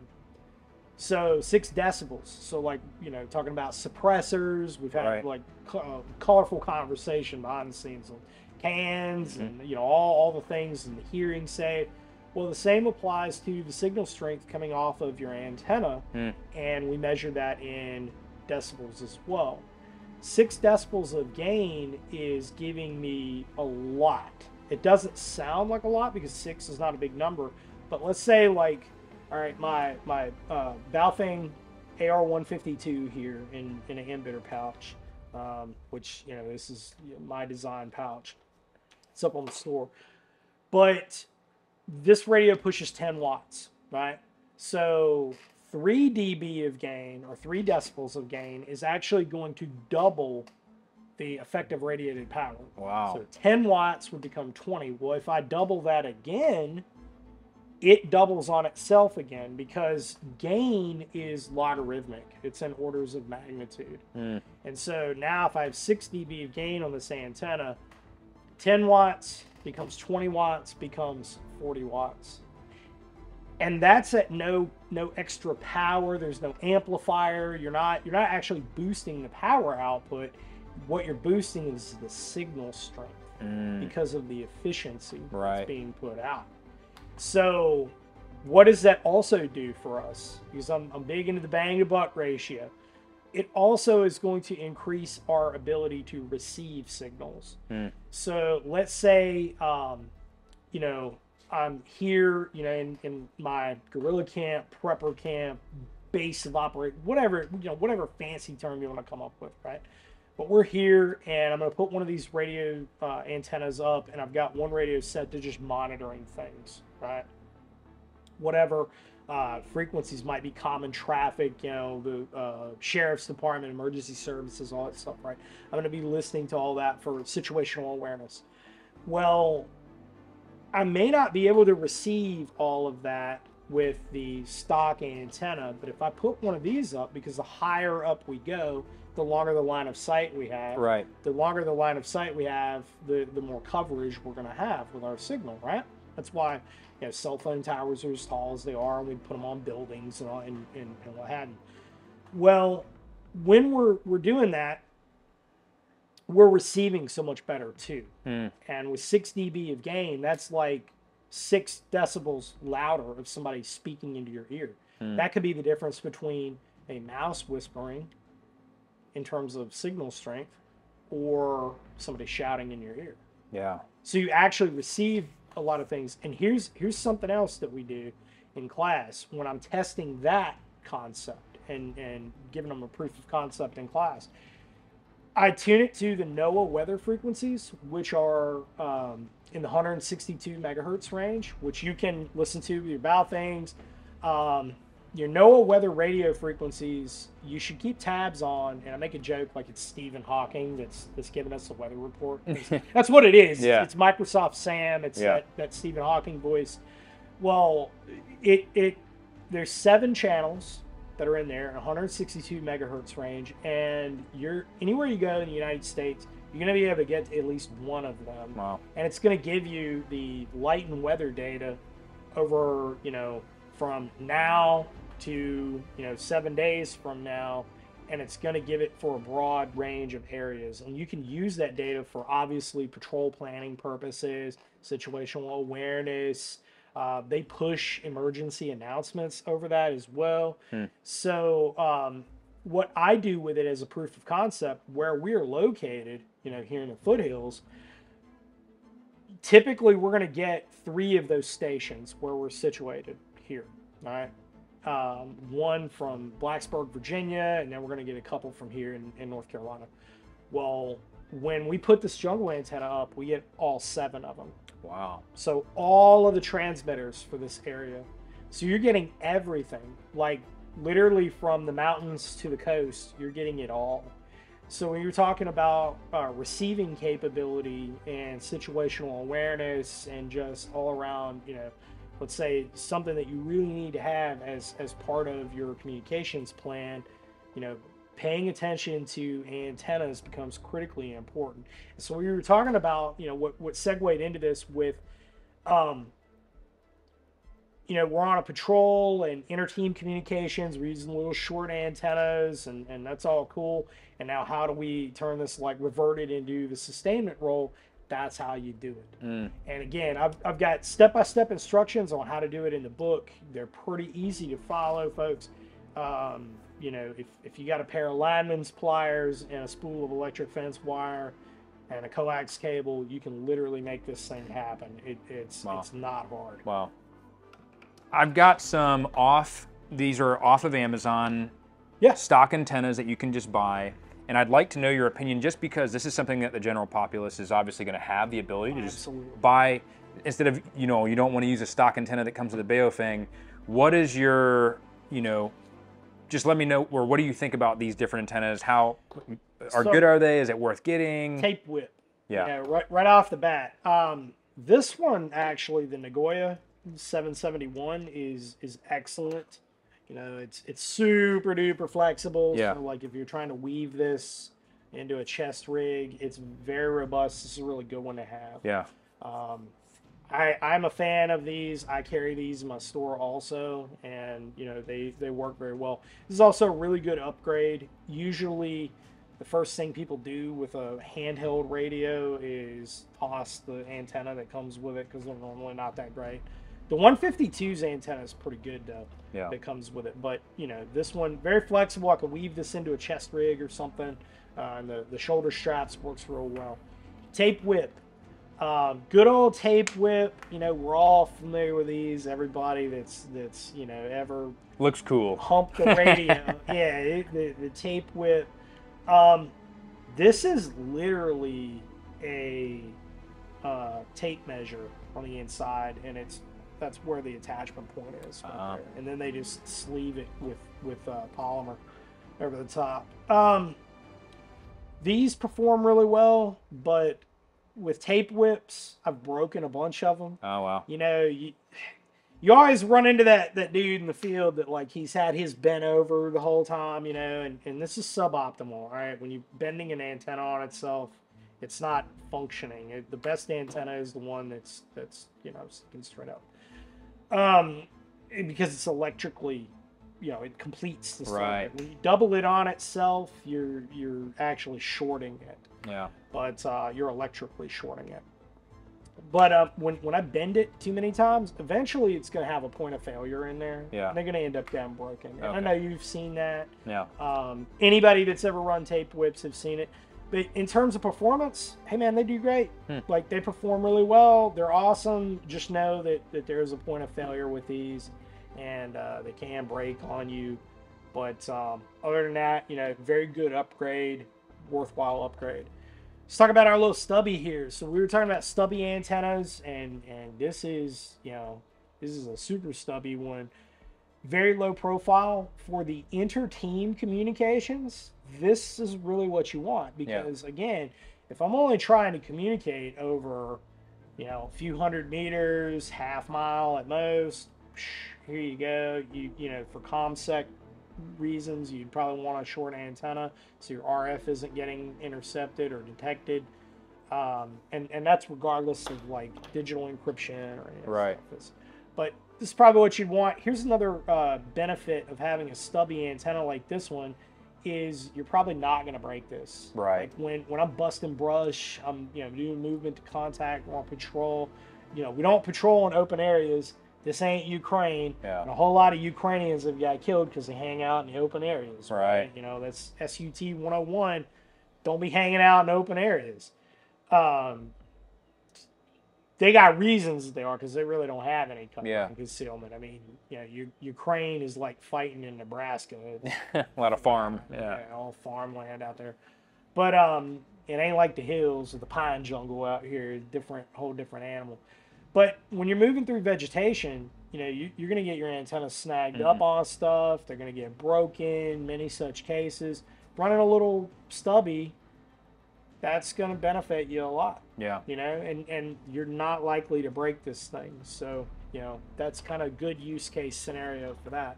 So six decibels. So like you know, talking about suppressors, we've had Right. like uh, colorful conversation behind the scenes on cans and you know all, all the things and the hearing say. Well, the same applies to the signal strength coming off of your antenna, Mm. and we measure that in decibels as well. Six decibels of gain is giving me a lot. It doesn't sound like a lot because six is not a big number, but let's say like, all right, my my uh, Baofeng AR152 here in in an MBITR pouch, um, which you know this is my design pouch. It's up on the store, but this radio pushes 10 watts, right? So 3 dB of gain or 3 decibels of gain is actually going to double the effective radiated power. Wow. So 10 watts would become 20. Well, if I double that again, it doubles on itself again because gain is logarithmic. It's in orders of magnitude. Mm. And so now if I have 6 dB of gain on this antenna, 10 watts becomes 20 watts becomes 40 watts. And that's at no no extra power, there's no amplifier, you're not you're not actually boosting the power output. What you're boosting is the signal strength Mm. because of the efficiency Right. that's being put out. So, what does that also do for us? Because I'm, I'm big into the bang to buck ratio. It also is going to increase our ability to receive signals. Hmm. So, let's say, um, you know, I'm here, you know, in, in my guerrilla camp, prepper camp, base of operate, whatever, you know, whatever fancy term you want to come up with, right? But we're here, and I'm going to put one of these radio uh, antennas up, and I've got one radio set to just monitoring things, right? Whatever uh, frequencies might be common traffic, you know, the uh, sheriff's department, emergency services, all that stuff, right? I'm going to be listening to all that for situational awareness. Well, I may not be able to receive all of that with the stock antenna, but if I put one of these up, because the higher up we go, the longer the line of sight we have. Right. The longer the line of sight we have, the, the more coverage we're going to have with our signal, right? That's why you know, cell phone towers are as tall as they are, and we put them on buildings and, all, and, and, and what have you. Well, when we're, we're doing that, we're receiving so much better too. Mm. And with 6 dB of gain, that's like 6 decibels louder of somebody speaking into your ear. Mm. That could be the difference between a mouse whispering in terms of signal strength or somebody shouting in your ear. Yeah. So you actually receive a lot of things. And here's here's something else that we do in class when I'm testing that concept and and giving them a proof of concept in class. I tune it to the NOAA weather frequencies, which are um, in the 162 megahertz range, which you can listen to about things. Um, your NOAA weather radio frequencies, you should keep tabs on. And I make a joke like it's Stephen Hawking that's that's giving us the weather report. [laughs] that's what it is. Yeah. It's Microsoft Sam. It's Yeah. that, that Stephen Hawking voice. Well, it it there's seven channels that are in there, 162 megahertz range, and you're anywhere you go in the United States, you're going to be able to get at least one of them, Wow. and it's going to give you the light and weather data over you know from now to you know seven days from now and it's going to give it for a broad range of areas and you can use that data for obviously patrol planning purposes situational awareness uh, they push emergency announcements over that as well. Hmm. so um, what i do with it as a proof of concept where we're located you know here in the foothills typically we're going to get three of those stations where we're situated here all right? Um, one from blacksburg virginia and then we're going to get a couple from here in, in north carolina. Well when we put this jungle antenna up we get all seven of them Wow. so all of the transmitters for this area. So you're getting everything. Like literally from the mountains to the coast you're getting it all. So when you're talking about uh, receiving capability and situational awareness and just all around, you know, let's say something that you really need to have as as part of your communications plan, you know, paying attention to antennas becomes critically important. So we were talking about, you know, what what segued into this with, um, you know, we're on a patrol and inter-team communications. We're using little short antennas, and and that's all cool. And now, how do we turn this like reverted into the sustainment role? That's how you do it. Mm. And again, I've, I've got step by step instructions on how to do it in the book. They're pretty easy to follow, folks. Um, you know, if, if you got a pair of lineman's pliers and a spool of electric fence wire and a coax cable, you can literally make this thing happen. It, it's Wow. it's not hard. Wow. I've got some off. These are off of Amazon. Yeah. Stock antennas that you can just buy. And I'd like to know your opinion just because this is something that the general populace is obviously going to have the ability to just Absolutely. buy instead of, you know, you don't want to use a stock antenna that comes with a Baofeng. What is your, you know, just let me know or what do you think about these different antennas? How are So- good are they? Is it worth getting? Tape whip. Yeah. Know, right, right off the bat. Um, this one actually, the Nagoya 771 is is excellent. You know, it's it's super duper flexible. Yeah. So like if you're trying to weave this into a chest rig, it's very robust. This is a really good one to have. Yeah. Um, I, I'm a fan of these. I carry these in my store also, and you know they they work very well. This is also a really good upgrade. Usually, the first thing people do with a handheld radio is toss the antenna that comes with it because they're normally not that great. The 152's antenna is pretty good though. Yeah. That comes with it, but you know this one very flexible. I can weave this into a chest rig or something, uh, and the the shoulder straps works real well. Tape whip. Um, good old tape whip. You know, we're all familiar with these. Everybody that's that's you know ever Looks cool. humped the radio, [laughs] yeah, it, the the tape whip. Um, this is literally a uh, tape measure on the inside, and it's that's where the attachment point is, right Uh-huh. and then they just sleeve it with with uh, polymer over the top. Um, these perform really well, but with tape whips, I've broken a bunch of them Oh wow. you know you you always run into that that dude in the field that like he's had his bent over the whole time you know and, and this is suboptimal all right when you're bending an antenna on itself it's not functioning It- the best antenna is the one that's that's you know sticking straight up um because it's electrically you know it completes the circuit. Right. when you double it on itself you're you're actually shorting it Yeah. but uh, you're electrically shorting it. But uh, when when I bend it too many times, eventually it's going to have a point of failure in there. Yeah. and they're going to end up getting broken. And I know you've seen that. Yeah. Um, anybody that's ever run tape whips have seen it. But in terms of performance, hey man, they do great. Like they perform really well. They're awesome. Just know that, that there's a point of failure with these, and uh, they can break on you. But um, other than that, you know, very good upgrade, worthwhile upgrade. Let's talk about our little stubby here. So we were talking about stubby antennas, and and this is you know this is a super stubby one. Very low profile for the inter-team communications. This is really what you want Yeah. because again, if I'm only trying to communicate over, you know, a few hundred meters, half mile at most, here you go. You you know for ComSec reasons, you'd probably want a short antenna so your RF isn't getting intercepted or detected. Um, and, and that's regardless of like digital encryption or anything. Right. But this is probably what you'd want. Here's another uh, benefit of having a stubby antenna like this one is you're probably not going to break this. Right. Like when, when I'm busting brush, I'm you know doing movement to contact, we're on patrol. You know, we don't patrol in open areas. This ain't Ukraine. Yeah. And a whole lot of Ukrainians have got killed because they hang out in the open areas. Right. You know, that's SUT 101. Don't be hanging out in open areas. Um, they got reasons that they are because they really don't have any Yeah. concealment. I mean, you know, U- Ukraine is like fighting in Nebraska. [laughs] A lot of farm. Yeah. yeah, all farmland out there. But um, it ain't like the hills or the pine jungle out here. Different, whole different animal. But when you're moving through vegetation, you know you, you're gonna get your antenna snagged up on stuff. They're gonna get broken. Many such cases. Running a little stubby, that's gonna benefit you a lot. Yeah. You know, and and you're not likely to break this thing. So you know that's kind of a good use case scenario for that.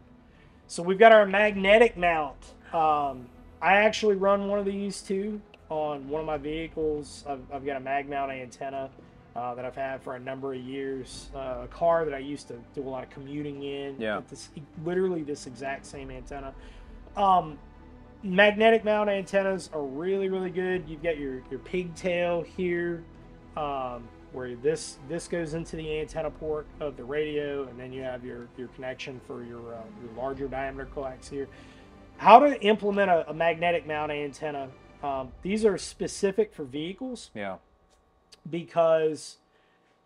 So we've got our magnetic mount. Um, I actually run one of these too on one of my vehicles. I've, I've got a mag mount antenna uh, that I've had for a number of years. Uh, a car that I used to do a lot of commuting in. Yeah. This, literally this exact same antenna. Um, magnetic mount antennas are really really good. You've got your your pigtail here. Um, where this this goes into the antenna port of the radio, and then you have your your connection for your uh, your larger diameter coax here. How to implement a, a magnetic mount antenna? Um, these are specific for vehicles Yeah. Because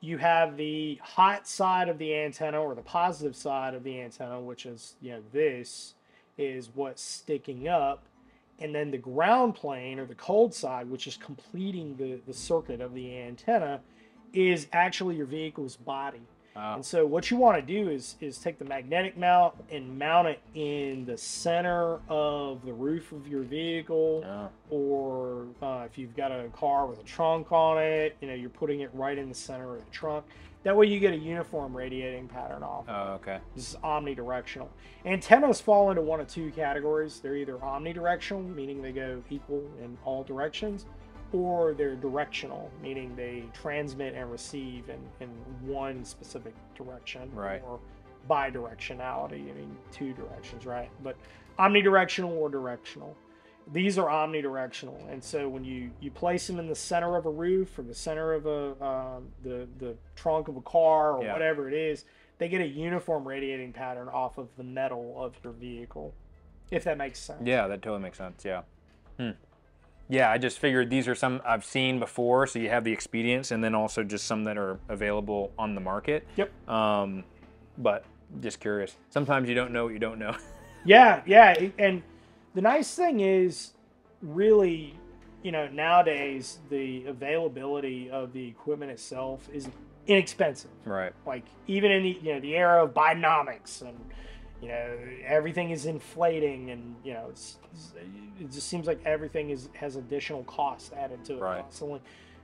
you have the hot side of the antenna or the positive side of the antenna, which is you know this is what's sticking up, and then the ground plane or the cold side, which is completing the the circuit of the antenna, is actually your vehicle's body. Wow. And so what you want to do is is take the magnetic mount and mount it in the center of the roof of your vehicle, Yeah. or uh, if you've got a car with a trunk on it, you know you're putting it right in the center of the trunk. That way you get a uniform radiating pattern off. Oh, okay. This is omnidirectional. Antennas fall into one of two categories. They're either omnidirectional, meaning they go equal in all directions, or they're directional, meaning they transmit and receive in, in one specific direction. Right. Or bidirectionality, I mean, two directions, right? But omnidirectional or directional. These are omnidirectional, and so when you you place them in the center of a roof or the center of a um, the the trunk of a car or Yeah. whatever it is, they get a uniform radiating pattern off of the metal of your vehicle, if that makes sense. Yeah, that totally makes sense. Yeah. Hmm. Yeah, I just figured these are some I've seen before, so you have the expedience, and then also just some that are available on the market. Yep. Um, but just curious. Sometimes you don't know what you don't know. [laughs] Yeah, yeah, and the nice thing is, really, you know, nowadays the availability of the equipment itself is inexpensive. right. Like even in the you know the era of Bidenomics and you know everything is inflating and you know it's, it's- it just seems like everything is has additional costs added to it Right. constantly.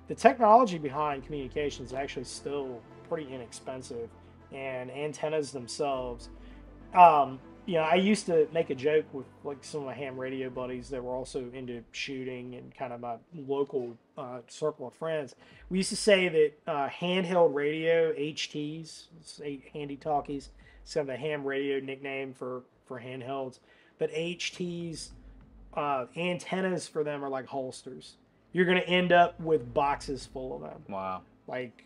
The technology behind communications is actually still pretty inexpensive, and antennas themselves. Um, you know, I used to make a joke with like some of my ham radio buddies that were also into shooting and kind of my local uh, circle of friends. We used to say that uh, handheld radio (HTs), handy talkies, it's kind of a ham radio nickname for for handhelds. But HTs, uh, antennas for them are like holsters. You're going to end up with boxes full of them Wow. like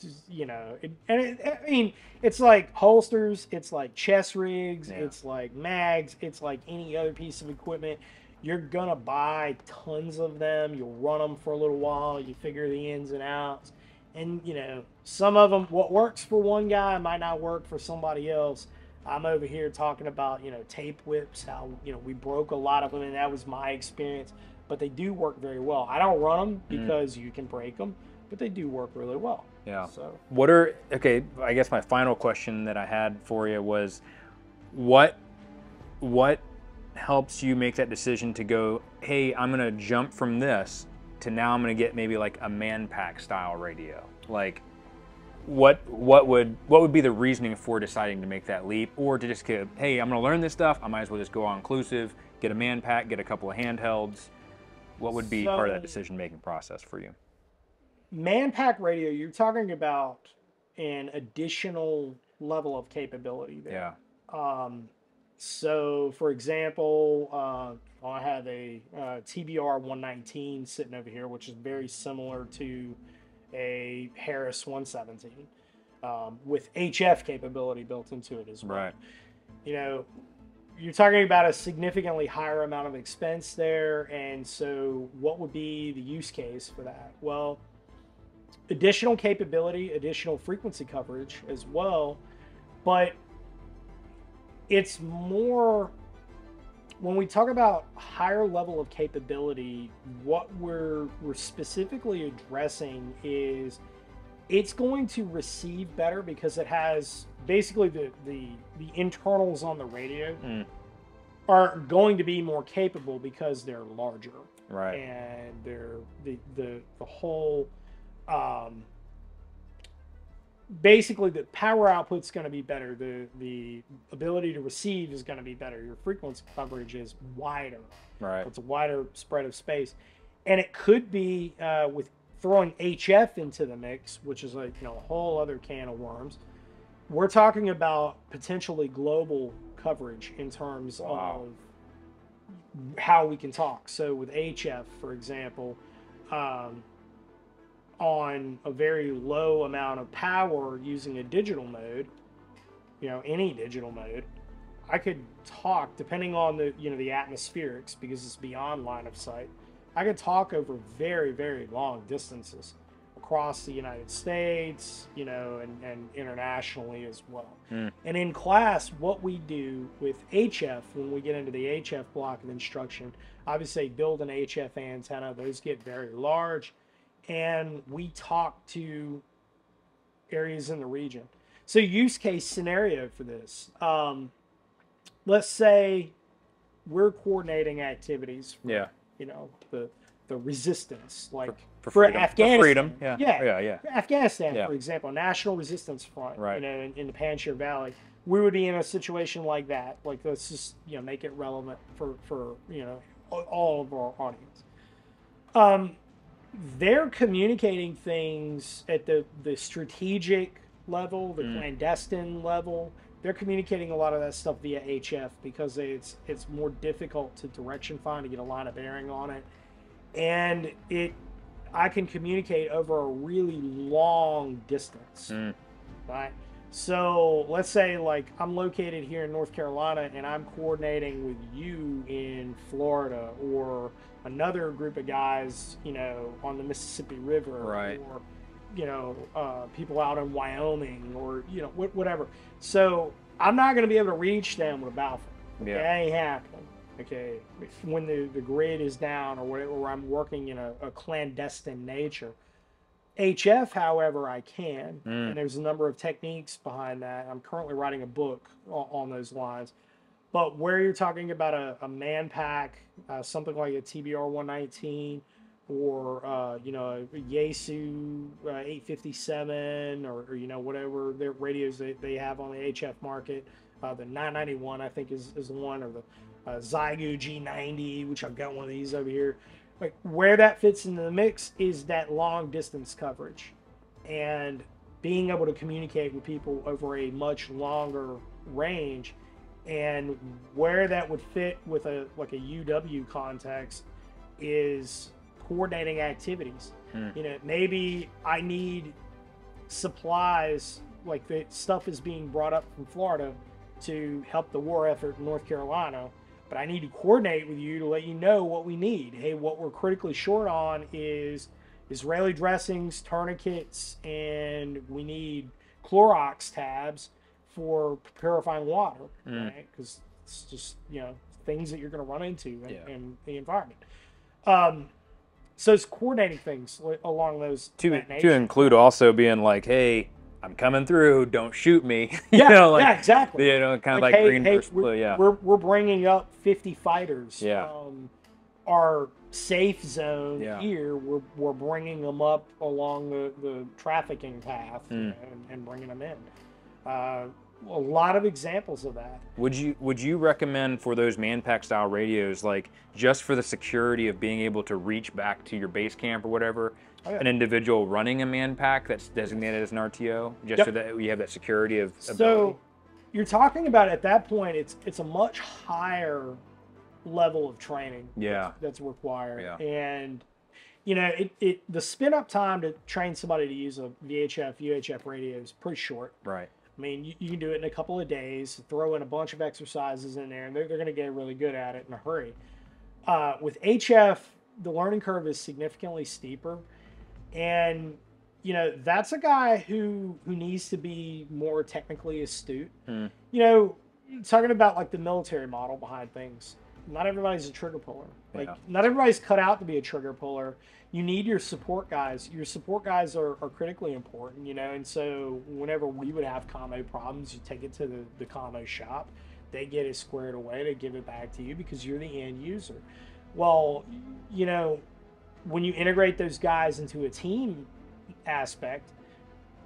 just, you know it, and it, i mean it's like holsters it's like chest rigs Yeah. it's like mags it's like any other piece of equipment you're gonna buy tons of them. You'll run them for a little while. You figure the ins and outs, and you know some of them. What works for one guy might not work for somebody else. I'm over here talking about you know tape whips. How you know we broke a lot of them, and that was my experience. But they do work very well. I don't run them mm. because you can break them, but they do work really well. Yeah. So What are okay? I guess my final question that I had for you was, what, what helps you make that decision to go? Hey, I'm gonna jump from this to now I'm gonna get maybe like a man pack style radio. Like, what what would what would be the reasoning for deciding to make that leap, or to just go, hey, I'm gonna learn this stuff. I might as well just go all inclusive, get a man pack, get a couple of handhelds. What would be part of that decision making process for you? man pack radio, you're talking about an additional level of capability there. Yeah. Um, so, for example, uh, I have a uh, TBR 119 sitting over here, which is very similar to a Harris 117 um, with HF capability built into it as well. Right. You know, you're talking about a significantly higher amount of expense there. And so, what would be the use case for that? Well, additional capability, additional frequency coverage as well. But it's more when we talk about higher level of capability, what we're we're specifically addressing is it's going to receive better because it has basically the the, the internals on the radio Mm. are going to be more capable because they're larger Right. and they're the the the whole um basically the power output's going to be better the the ability to receive is going to be better your frequency coverage is wider Right. it's a wider spread of space and it could be uh, with throwing hf into the mix which is like you know a whole other can of worms we're talking about potentially global coverage in terms Wow. of how we can talk. So with HF, for example, um, on a very low amount of power using a digital mode, you know, any digital mode, I could talk depending on the you know the atmospherics because it's beyond line of sight. I could talk over very very long distances across the United States, you know, and, and internationally as well. Hmm. And in class, what we do with HF when we get into the HF block of instruction, obviously build an HF antenna. Those get very large, and we talk to areas in the region. So use case scenario for this. Um, let's say we're coordinating activities for, Yeah. you know, the the resistance, like For, for freedom. Afghanistan. freedom. Yeah. Yeah. Yeah. Yeah. Afghanistan, Yeah. for example, National Resistance Front, Right. you know, in, in the Panjshir Valley, we would be in a situation like that. Like, let's just you know make it relevant for for you know all- all of our audience. Um, they're communicating things at the the strategic level, the Mm. clandestine level. They're communicating a lot of that stuff via HF because it's it's more difficult to direction find to get a line of bearing on it, and it I can communicate over a really long distance, Mm. right? So let's say like I'm located here in North Carolina and I'm coordinating with you in Florida or another group of guys, you know, on the Mississippi River Right. or you know, uh, people out in Wyoming or you know, wh- whatever. So I'm not going to be able to reach them with a Baofeng. Yeah. That ain't happening. Okay, when the, the grid is down or whatever, I'm working in a, a clandestine nature. HF, however, I can, Mm. and there's a number of techniques behind that. I'm currently writing a book on, those lines. But where you're talking about a, a man pack, uh, something like a TBR 119, or uh, you know a Yaesu uh, 857, or, or you know whatever their radios they, they have on the HF market, uh, the 991 I think is, is the one, or the uh, Xiegu G90, which I've got one of these over here. Like where that fits into the mix is that long distance coverage, and being able to communicate with people over a much longer range, and where that would fit with a like a UW context is coordinating activities. Hmm. You know, maybe I need supplies like the stuff is being brought up from Florida to help the war effort in North Carolina, but I need to coordinate with you to let you know what we need. Hey, what we're critically short on is Israeli dressings, tourniquets, and we need Clorox tabs for purifying water, Mm. right? Because it's just you know things that you're going to run into in, Yeah. in the environment. Um, so it's coordinating things along those To to include also being like, hey, I'm coming through. Don't shoot me. [laughs] you yeah, know, like yeah, exactly. you know, kind of Like, like, hey, green hey, versus we're, blue. Yeah. we're we're bringing up 50 fighters. Yeah. Um, our safe zone Yeah. here, we're, we're bringing them up along the, the trafficking path you Mm. know, and, and bringing them in. Uh, a lot of examples of that. Would you would you recommend for those man pack style radios, like just for the security of being able to reach back to your base camp or whatever, Oh, yeah. an individual running a man pack that's designated as an RTO, just Yep. so that we have that security of So you're talking about at that point, it's it's a much higher level of training Yeah. that's required. Yeah. And you know, it, it the spin up time to train somebody to use a VHF, UHF radio is pretty short. Right. I mean, you, you can do it in a couple of days, throw in a bunch of exercises in there, and they're, they're going to get really good at it in a hurry. Uh, with HF, the learning curve is significantly steeper. And, you know, that's a guy who, who needs to be more technically astute. Hmm. You know, talking about like the military model behind things, not everybody's a trigger puller. Like, Yeah. not everybody's cut out to be a trigger puller you need your support guys. Your support guys are, are critically important, you know. And so whenever we would have commo problems, you take it to the, the commo shop. They get it squared away. They give it back to you because you're the end user. Well, you know, when you integrate those guys into a team aspect,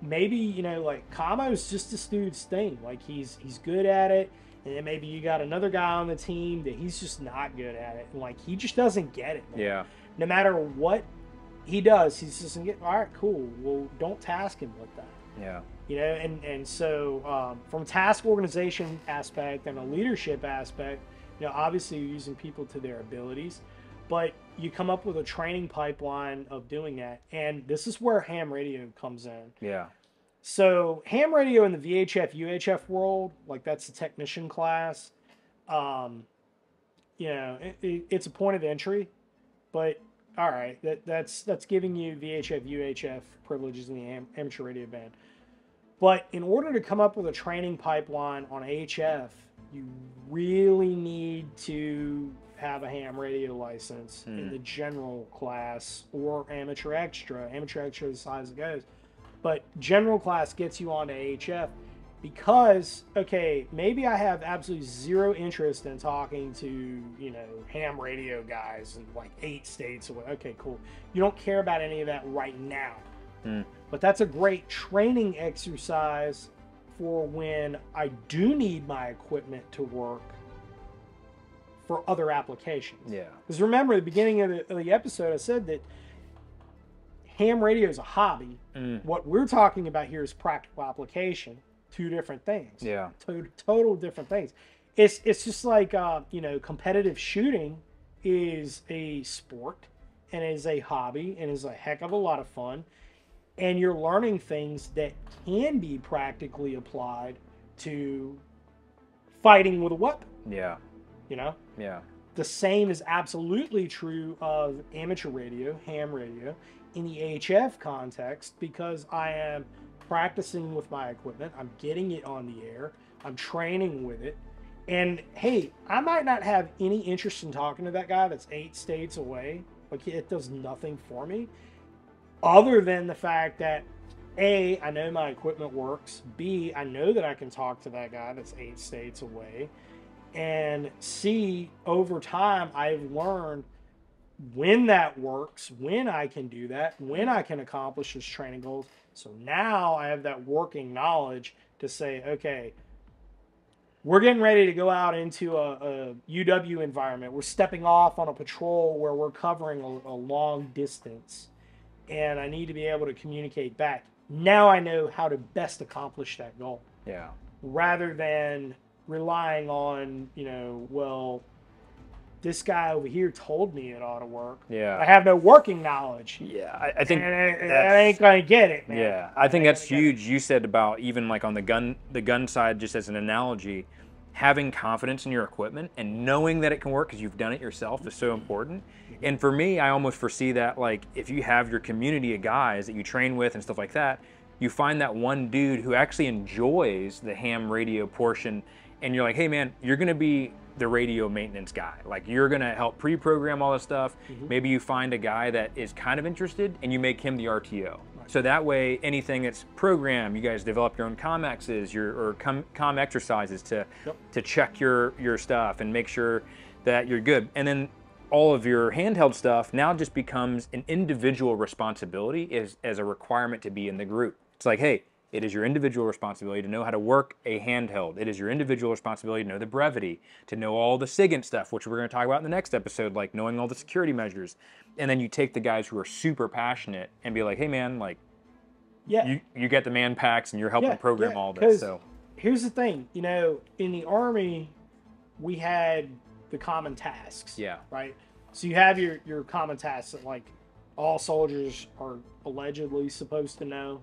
maybe you know like commo's just this dude's thing. Like he's he's good at it, and then maybe you got another guy on the team that he's just not good at it. And like he just doesn't get it. man Yeah. no matter what he does, he's just get all right, cool. Well, don't task him with that, Yeah. you know. And and so um, from task organization aspect and a leadership aspect, you know, obviously you're using people to their abilities, but you come up with a training pipeline of doing that. And this is where ham radio comes in. Yeah. So ham radio in the VHF UHF world, like that's the technician class. Um, you know, it, it, it's a point of entry, but all right, that that's that's giving you VHF UHF privileges in the am, amateur radio band. But in order to come up with a training pipeline on HF, you really need to have a ham radio license in Hmm. the general class or amateur extra. Amateur extra is as high as it goes but general class gets you onto HF because okay, maybe I have absolutely zero interest in talking to you know ham radio guys in like eight states away. Okay, cool. You don't care about any of that right now, Hmm. but that's a great training exercise for when I do need my equipment to work for other applications. Yeah. Because remember, at the beginning of the, of the episode, I said that ham radio is a hobby. Mm. What we're talking about here is practical application. Two different things. Yeah. To- total different things. It's it's just like uh, you know, competitive shooting is a sport and is a hobby and is a heck of a lot of fun. And you're learning things that can be practically applied to fighting with a weapon. Yeah. You know. Yeah. The same is absolutely true of amateur radio, ham radio, in the HF context because I am practicing with my equipment, I'm getting it on the air, I'm training with it. And hey, I might not have any interest in talking to that guy that's eight states away. Like it does nothing for me other than the fact that A, I know my equipment works. B, I know that I can talk to that guy that's eight states away and see over time I've learned when that works, when I can do that, when I can accomplish those training goals. So now I have that working knowledge to say, okay, we're getting ready to go out into a, a UW environment. We're stepping off on a patrol where we're covering a, a long distance, and I need to be able to communicate back. Now I know how to best accomplish that goal Yeah. rather than relying on, you know, well, this guy over here told me it ought to work. Yeah. I have no working knowledge. Yeah. I, I think. and I, I ain't gonna get it, man. Yeah, I think ain't that's gonna get it. huge. You said about even like on the gun the gun side, just as an analogy, having confidence in your equipment and knowing that it can work because you've done it yourself is so mm-hmm. important. Mm-hmm. And for me, I almost foresee that like if you have your community of guys that you train with and stuff like that, you find that one dude who actually enjoys the ham radio portion and you're like, hey man, you're gonna be the radio maintenance guy. Like you're gonna help pre-program all this stuff. Mm-hmm. Maybe you find a guy that is kind of interested and you make him the RTO. So that way, anything that's programmed, you guys develop your own ComXs, your or com, com exercises to Yep. to check your your stuff and make sure that you're good. And then all of your handheld stuff now just becomes an individual responsibility as, as a requirement to be in the group. It's like, hey, it is your individual responsibility to know how to work a handheld. It is your individual responsibility to know the brevity, to know all the SIGINT stuff, which we're going to talk about in the next episode, like knowing all the security measures. And then you take the guys who are super passionate and be like, hey man, like Yeah. you, you get the man packs and you're helping Yeah, program yeah, all this. So Here's the thing, you know, in the army, we had the common tasks. yeah, Right. So you have your your common tasks that like all soldiers are allegedly supposed to know.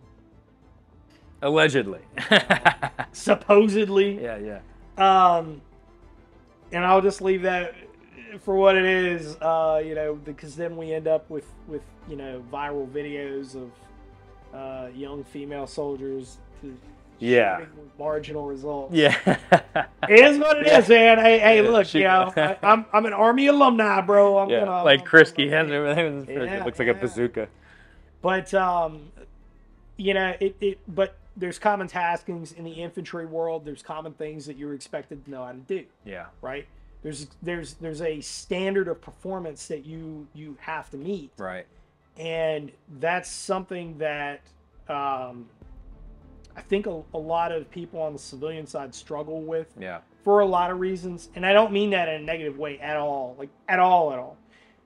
Allegedly. [laughs] Supposedly. yeah, yeah. Um, and I'll just leave that for what it is. Uh, you know, because then we end up with with you know viral videos of uh, young female soldiers. To Yeah. marginal results. Yeah. It is what it [laughs] is, man. Hey, hey, Yeah, look, shoot. you know, I, I'm I'm an army alumni, bro. I'm yeah. gonna like I'm- Krisky has everything. Yeah, it looks like yeah. a bazooka. But um, you know, it, it but there's common taskings in the infantry world. There's common things that you're expected to know how to do, Yeah. right? There's there's there's a standard of performance that you you have to meet, Right. and that's something that um, I think a, a lot of people on the civilian side struggle with Yeah. for a lot of reasons, and I don't mean that in a negative way at all, like at all, at all,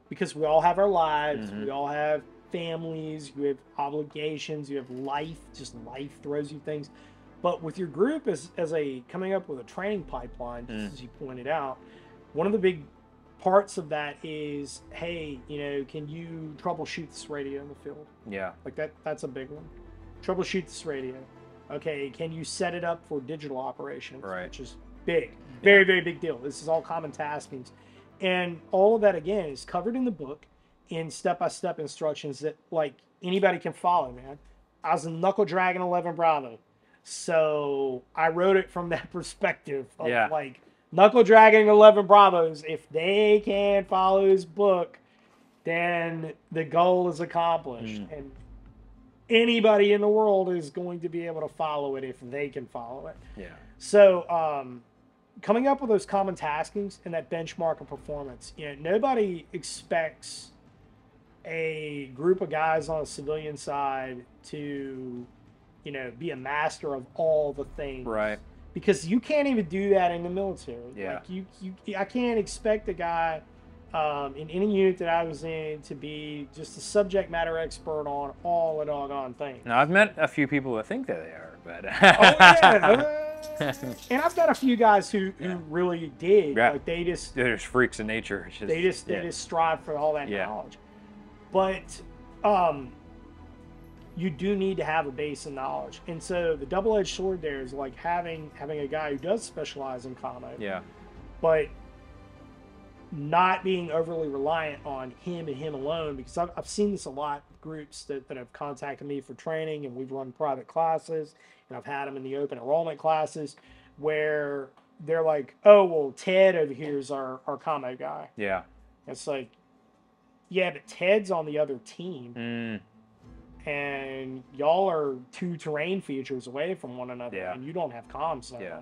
because we all have our lives, Mhm. we all have families, you have obligations, you have life, just life throws you things. But with your group as as a coming up with a training pipeline, Mm. as you pointed out, one of the big parts of that is, hey, you know, can you troubleshoot this radio in the field? Yeah. Like that that's a big one. Troubleshoot this radio. Okay, can you set it up for digital operations? Right. Which is big. Very, very big deal. This is all common taskings. And all of that again is covered in the book in step by step instructions that like anybody can follow, man. I was a knuckle dragon eleven Bravo. So I wrote it from that [laughs] perspective of Yeah. like knuckle dragging eleven Bravos. If they can follow this book, then the goal is accomplished. Mm. And anybody in the world is going to be able to follow it if they can follow it. Yeah. So, um, coming up with those common taskings and that benchmark of performance, you know, nobody expects a group of guys on the civilian side to, you know, be a master of all the things Right. because you can't even do that in the military. Yeah. Like you, you, I can't expect a guy um, in any unit that I was in to be just a subject matter expert on all the doggone things. Now I've met a few people that think that they are, but Oh yeah. uh, [laughs] [laughs] and I've got a few guys who, who Yeah. really dig. Yeah. Like they just they're just freaks of nature. Just, they just they just strive for all that Yeah. knowledge. But um you do need to have a base of knowledge. And so the double edged sword there is like having having a guy who does specialize in combat, yeah. but not being overly reliant on him and him alone because I've, I've seen this a lot groups that, that have contacted me for training and we've run private classes and I've had them in the open enrollment classes where they're like, oh, well, Ted over here is our, our commo guy. Yeah. It's like, yeah, but Ted's on the other team Mm, and y'all are two terrain features away from one another Yeah. and you don't have comms Yeah.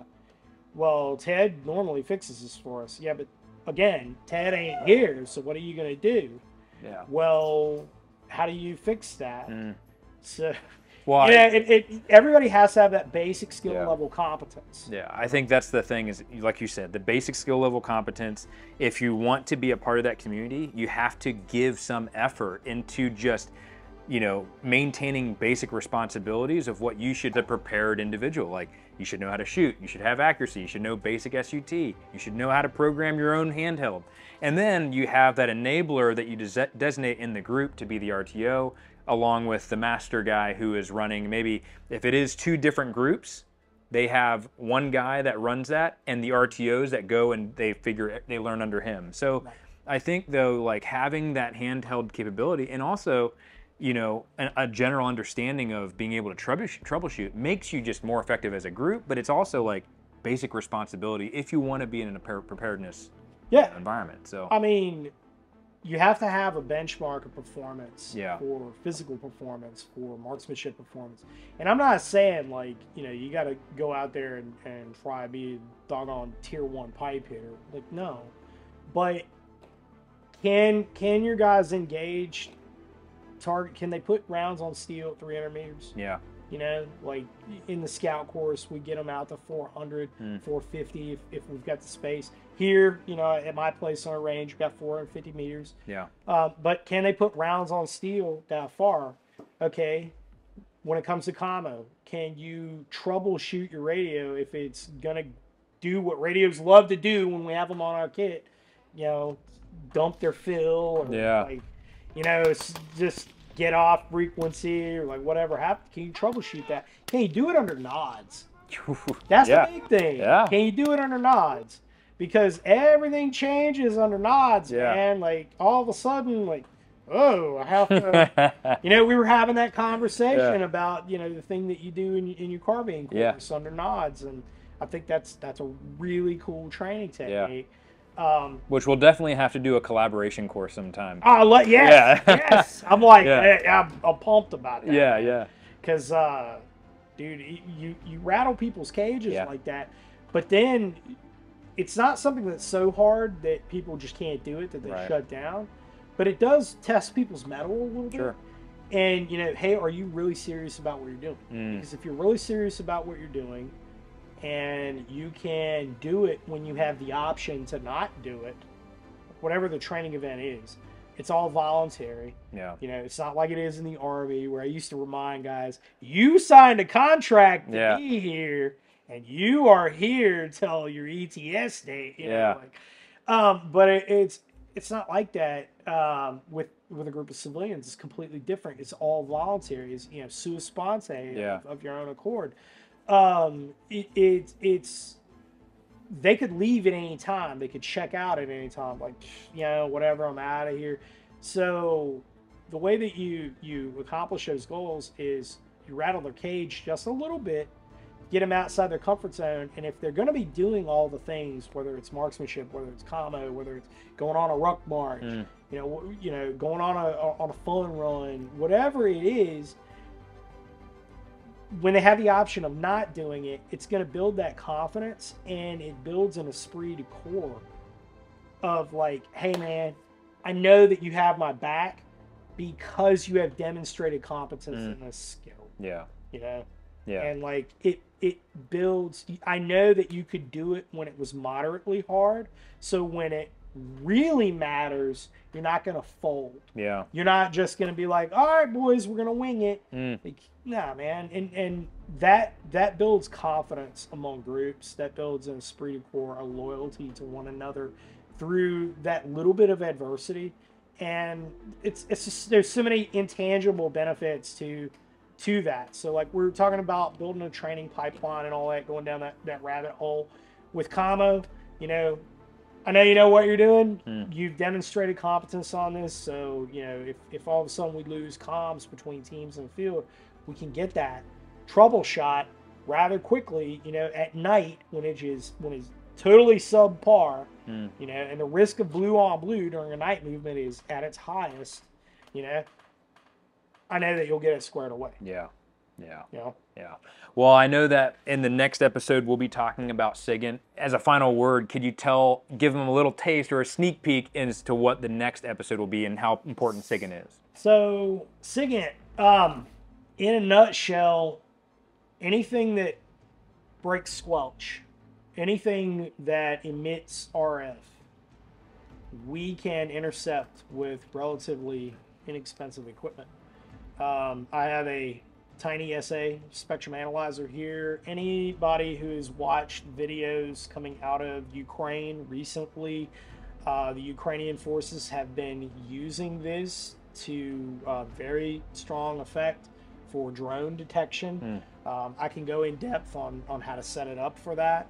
Well, Ted normally fixes this for us. Yeah, but again, Ted ain't here, so what are you gonna do? yeah. Well, how do you fix that? Mm. So Well, yeah, it, it everybody has to have that basic skill Yeah. level competence. Yeah, I think that's the thing is like you said, the basic skill level competence. If you want to be a part of that community, you have to give some effort into just, you know, maintaining basic responsibilities of what you should a prepared individual. Like you should know how to shoot, you should have accuracy, you should know basic SUT, you should know how to program your own handheld. And then you have that enabler that you designate in the group to be the RTO along with the master guy who is running maybe if it is two different groups they have one guy that runs that and the RTOs that go and they figure they learn under him. So I think though like having that handheld capability and also you know a, a general understanding of being able to troubleshoot, troubleshoot makes you just more effective as a group, but it's also like basic responsibility if you want to be in a preparedness Yeah. environment. So I mean, you have to have a benchmark of performance Yeah. for physical performance, for marksmanship performance. And I'm not saying like, you know, you got to go out there and, and try to be a doggone tier one pipe hitter. Like, no. But can can your guys engage target? Can they put rounds on steel at 300 meters? yeah, You know, like in the scout course, we get them out to 400, Mm. 450 if, if we've got the space. Here, you know, at my place on a range, we've got 450 meters. yeah, Uh, but can they put rounds on steel that far? Okay. When it comes to commo, can you troubleshoot your radio if it's gonna do what radios love to do when we have them on our kit? You know, dump their fill or Yeah. like, you know, just get off frequency or like whatever happens. Can you troubleshoot that? Can you do it under nods? [laughs] That's yeah, the big thing. Yeah. Can you do it under nods? Because everything changes under nods, Yeah. man. Like all of a sudden, like, oh, I have to. [laughs] you know, we were having that conversation Yeah. about you know the thing that you do in, in your carbine Yeah. course under nods, and I think that's that's a really cool training Yeah. technique. Um, Which we'll definitely have to do a collaboration course sometime. oh, let, yes, Yeah. yes. [laughs] I'm like, Yeah. eh, I'm, I'm pumped about that. Yeah, yeah, because uh, dude, you you rattle people's cages Yeah. like that, but then it's not something that's so hard that people just can't do it that they Right. shut down. But it does test people's mettle a little Sure. bit. And you know, hey, are you really serious about what you're doing? Mm. Because if you're really serious about what you're doing, and you can do it when you have the option to not do it, whatever the training event is, it's all voluntary. yeah, You know, it's not like it is in the army where I used to remind guys, you signed a contract to Yeah. be here, and you are here till your ETS date. You Yeah. know, like, um, but it, it's it's not like that um, with with a group of civilians. It's completely different. It's all voluntary. It's you know, sua sponte Yeah. of, of your own accord. Um, it, it it's they could leave at any time. They could check out at any time. Like, you know, whatever, I'm out of here. So the way that you you accomplish those goals is you rattle their cage just a little bit, get them outside their comfort zone, and if they're going to be doing all the things, whether it's marksmanship, whether it's commo, whether it's going on a ruck march, Mm. you know, you know, going on a on a fun run, whatever it is, when they have the option of not doing it, it's going to build that confidence and it builds an esprit de corps of like, hey man, I know that you have my back because you have demonstrated competence Mm. in this skill, yeah, you know? yeah, And like it it builds I know that you could do it when it was moderately hard. So when it really matters, you're not going to fold. yeah, You're not just gonna be like, all right, boys, we're gonna wing it. Mm. Like, nah, man, and and that that builds confidence among groups. That builds an esprit de corps, a loyalty to one another through that little bit of adversity. And it's it's just there's so many intangible benefits to to that. So like we're talking about building a training pipeline and all that, going down that that rabbit hole with commo. You know, I know you know what you're doing. Hmm. You've demonstrated competence on this, so you know if, if all of a sudden we lose comms between teams in the field, we can get that troubleshot rather quickly. You know, at night when it is when it's totally subpar. Mm. You know, and the risk of blue on blue during a night movement is at its highest. You know, I know that you'll get it squared away. yeah, yeah. Know, Yeah. Well, I know that in the next episode we'll be talking about SIGINT. As a final word, could you tell, give them a little taste or a sneak peek as to what the next episode will be and how important SIGINT is? So, SIGINT, um, in a nutshell, anything that breaks squelch, anything that emits RF, we can intercept with relatively inexpensive equipment. Um, I have a tinySA spectrum analyzer here. Anybody who's watched videos coming out of Ukraine recently, uh, the Ukrainian forces have been using this to uh, very strong effect for drone detection. Um, I can go in depth on on how to set it up for that.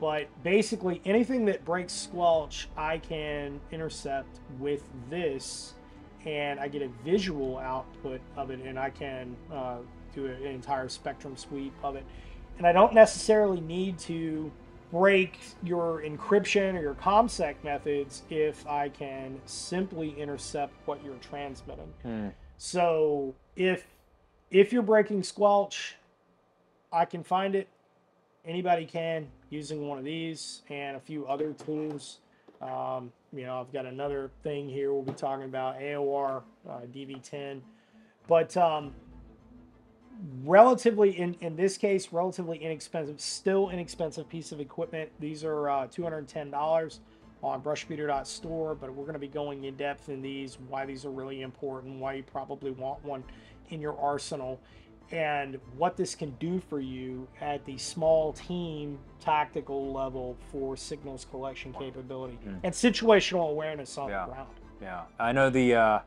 But basically, anything that breaks squelch, I can intercept with this, and I get a visual output of it, and I can uh, do an entire spectrum sweep of it. And I don't necessarily need to break your encryption or your ComSec methods if I can simply intercept what you're transmitting. Hmm. So if if you're breaking squelch, I can find it. Anybody can using one of these and a few other tools. Um, you know, I've got another thing here. We'll be talking about AOR uh, DV10, but um, relatively in in this case, relatively inexpensive, still inexpensive piece of equipment. These are uh, two hundred ten dollars on brushbeater.store, but we're going to be going in depth in these, why these are really important, why you probably want one in your arsenal, and what this can do for you at the small team tactical level for signals collection capability and situational awareness on Yeah. the ground. Yeah, I know the. Uh,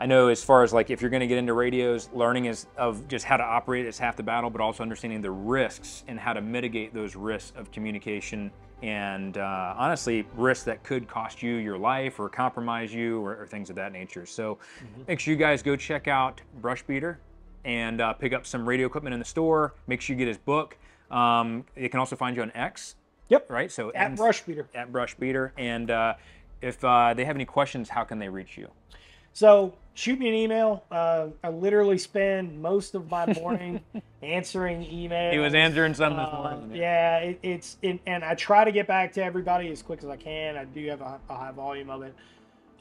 I know as far as like if you're going to get into radios, learning is of just how to operate is half the battle, but also understanding the risks and how to mitigate those risks of communication and uh, honestly risks that could cost you your life or compromise you or, or things of that nature. So make sure you guys go check out Brush Beater and uh, pick up some radio equipment in the store. Make sure you get his book. Um, you can also find you on X, Yep. right? So At Brush Beater. at Brush Beater. And uh, if uh, they have any questions, how can they reach you? So shoot me an email. Uh, I literally spend most of my morning [laughs] answering emails. He was answering some this Uh, morning. yeah, it, it's it, and I try to get back to everybody as quick as I can. I do have a, a high volume of it.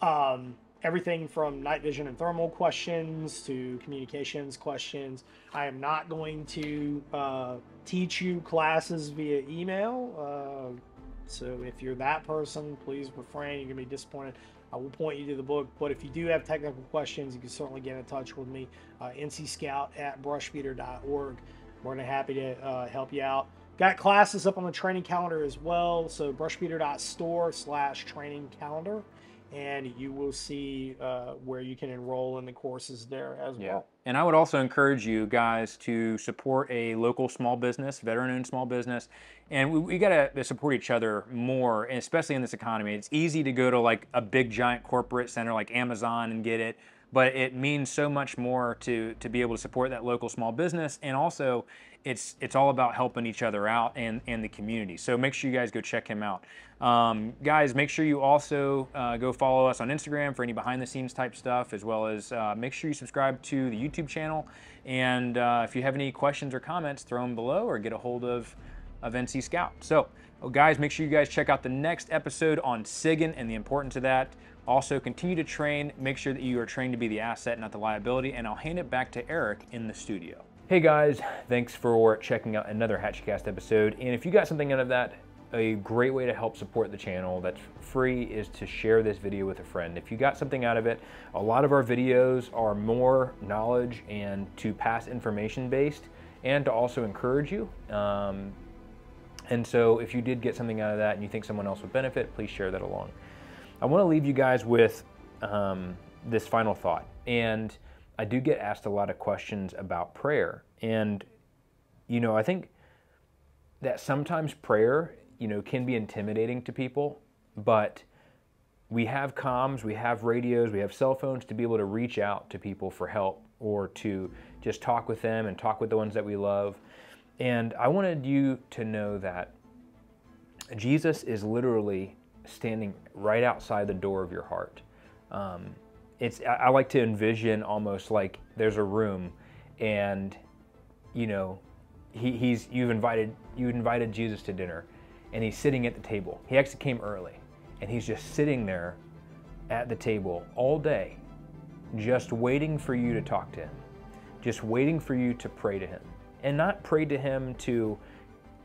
Um, everything from night vision and thermal questions to communications questions. I am not going to uh, teach you classes via email. Uh, so if you're that person, please refrain. You're gonna be disappointed. I will point you to the book. But if you do have technical questions, you can certainly get in touch with me. Uh, ncscout at brushbeater.org. More than happy to uh, help you out. Got classes up on the training calendar as well. So brushbeater.store slash training calendar. And you will see uh, where you can enroll in the courses there as Yeah. well. And I would also encourage you guys to support a local small business, veteran owned small business. And we, we got to support each other more, especially in this economy. It's easy to go to like a big giant corporate center like Amazon and get it, but it means so much more to, to be able to support that local small business. And also, it's, it's all about helping each other out and, and the community. So make sure you guys go check him out. Um, guys, make sure you also uh, go follow us on Instagram for any behind the scenes type stuff, as well as uh, make sure you subscribe to the YouTube channel. And uh, if you have any questions or comments, throw them below or get a hold of, of NC Scout. So, well, guys, make sure you guys check out the next episode on SIGINT and the importance of that. Also, continue to train. Make sure that you are trained to be the asset, not the liability. And I'll hand it back to Eric in the studio. Hey guys, thanks for checking out another Hatchcast episode. And if you got something out of that, a great way to help support the channel that's free is to share this video with a friend. If you got something out of it, a lot of our videos are more knowledge and to pass information based and to also encourage you. Um, and so if you did get something out of that and you think someone else would benefit, please share that along. I want to leave you guys with um, this final thought. And I do get asked a lot of questions about prayer. And, you know, I think that sometimes prayer, you know, can be intimidating to people, but we have comms, we have radios, we have cell phones to be able to reach out to people for help or to just talk with them and talk with the ones that we love. And I wanted you to know that Jesus is literally standing right outside the door of your heart. Um, it's I, like to envision almost like there's a room, and you know, he, he's you've invited you invited Jesus to dinner, and he's sitting at the table. He actually came early, and he's just sitting there at the table all day, just waiting for you to talk to him, just waiting for you to pray to him, and not pray to him to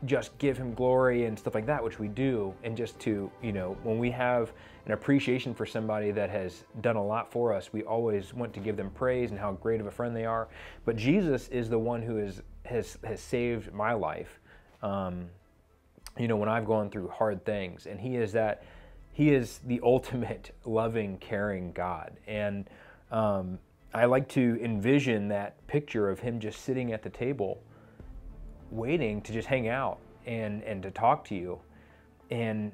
just give him glory and stuff like that, which we do, and just to, you know, when we have an appreciation for somebody that has done a lot for us, we always want to give them praise and how great of a friend they are. But Jesus is the one who is, has, has saved my life, um, you know, when I've gone through hard things. And He is that, He is the ultimate [laughs] loving, caring God. And um, I like to envision that picture of Him just sitting at the table waiting to just hang out and and to talk to you. And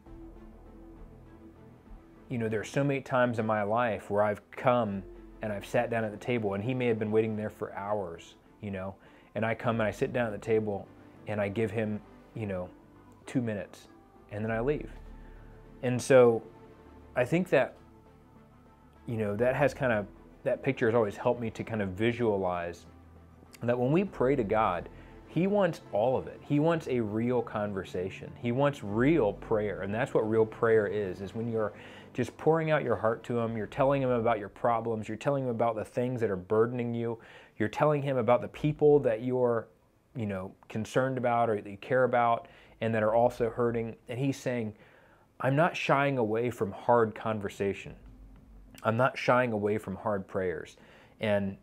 you know there's so many times in my life where I've come and I've sat down at the table and he may have been waiting there for hours you know? And I come and I sit down at the table and I give him you know 2 minutes and then I leave. And so I think that you know that has kind of that picture has always helped me to kind of visualize that when we pray to God he wants all of it. He wants a real conversation. He wants real prayer. And that's what real prayer is, is when you're just pouring out your heart to him, you're telling him about your problems, you're telling him about the things that are burdening you, you're telling him about the people that you're, you know, concerned about or that you care about and that are also hurting. And he's saying, I'm not shying away from hard conversation. I'm not shying away from hard prayers. And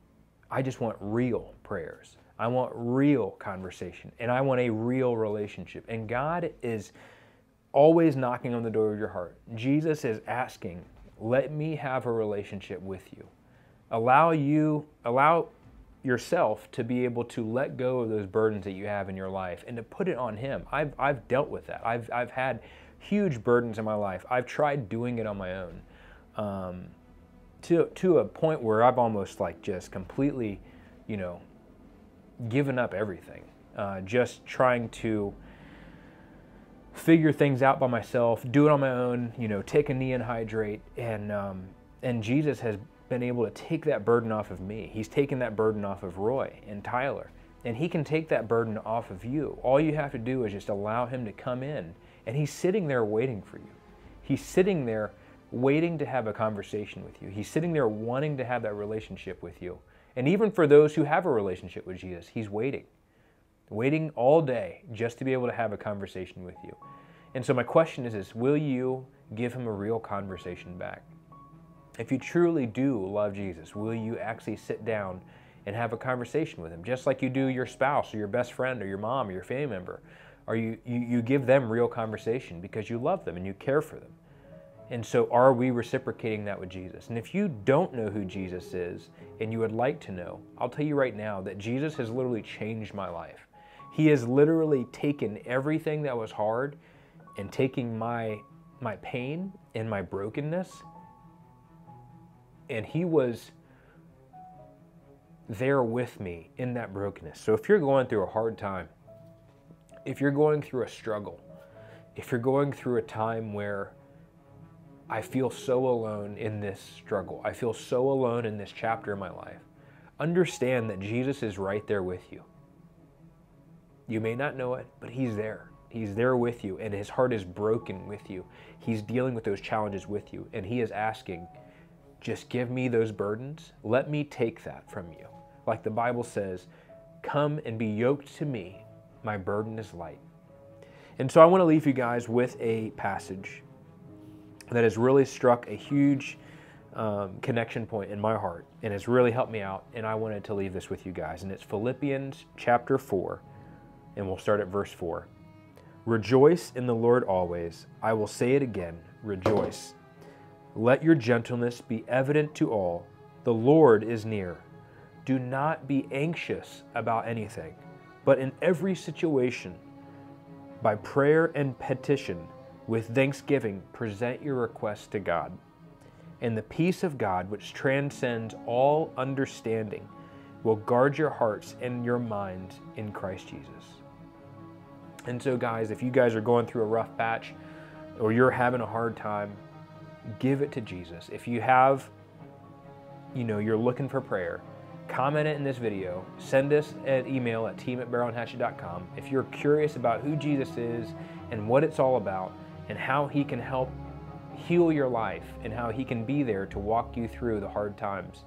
I just want real prayers. I want real conversation and I want a real relationship. And God is always knocking on the door of your heart. Jesus is asking, let me have a relationship with you. Allow you, allow yourself to be able to let go of those burdens that you have in your life and to put it on Him. I've, I've dealt with that. I've, I've had huge burdens in my life. I've tried doing it on my own um, to, to a point where I've almost like just completely, you know, given up everything, uh, just trying to figure things out by myself, do it on my own, you know, take a knee and hydrate. And, um, and Jesus has been able to take that burden off of me. He's taken that burden off of Roy and Tyler. And he can take that burden off of you. All you have to do is just allow him to come in. And he's sitting there waiting for you. He's sitting there waiting to have a conversation with you. He's sitting there wanting to have that relationship with you. And even for those who have a relationship with Jesus, He's waiting, waiting all day just to be able to have a conversation with you. And so my question is this will you give Him a real conversation back? If you truly do love Jesus, will you actually sit down and have a conversation with Him, just like you do your spouse or your best friend or your mom or your family member? Or you, you, you give them real conversation because you love them and you care for them. And so, are we reciprocating that with Jesus? And if you don't know who Jesus is and you would like to know, I'll tell you right now that Jesus has literally changed my life. He has literally taken everything that was hard and taking my my pain and my brokenness and he was there with me in that brokenness. So if you're going through a hard time, if you're going through a struggle, if you're going through a time where I feel so alone in this struggle. I feel so alone in this chapter of my life. Understand that Jesus is right there with you. You may not know it, but He's there. He's there with you, and His heart is broken with you. He's dealing with those challenges with you, and He is asking, just give me those burdens. Let me take that from you. Like the Bible says, come and be yoked to me. My burden is light. And so I want to leave you guys with a passage that has really struck a huge um, connection point in my heart and has really helped me out. And I wanted to leave this with you guys. And it's Philippians chapter 4, and we'll start at verse 4. Rejoice in the Lord always. I will say it again rejoice. Let your gentleness be evident to all. The Lord is near. Do not be anxious about anything, but in every situation, by prayer and petition, with thanksgiving, present your requests to God. And the peace of God, which transcends all understanding, will guard your hearts and your minds in Christ Jesus. And so, guys, if you guys are going through a rough patch or you're having a hard time, give it to Jesus. If you have, you know, you're looking for prayer, comment it in this video. Send us an email at team at. If you're curious about who Jesus is and what it's all about, and how He can help heal your life and how He can be there to walk you through the hard times,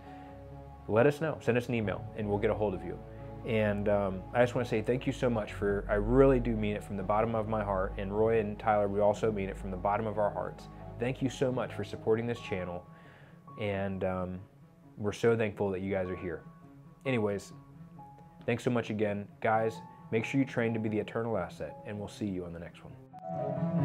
let us know. Send us an email and we'll get a hold of you. And um, I just want to say thank you so much for, I really do mean it from the bottom of my heart. And Roy and Tyler, we also mean it from the bottom of our hearts. Thank you so much for supporting this channel. And um, we're so thankful that you guys are here. Anyways, thanks so much again. Guys, make sure you train to be the eternal asset, and we'll see you on the next one.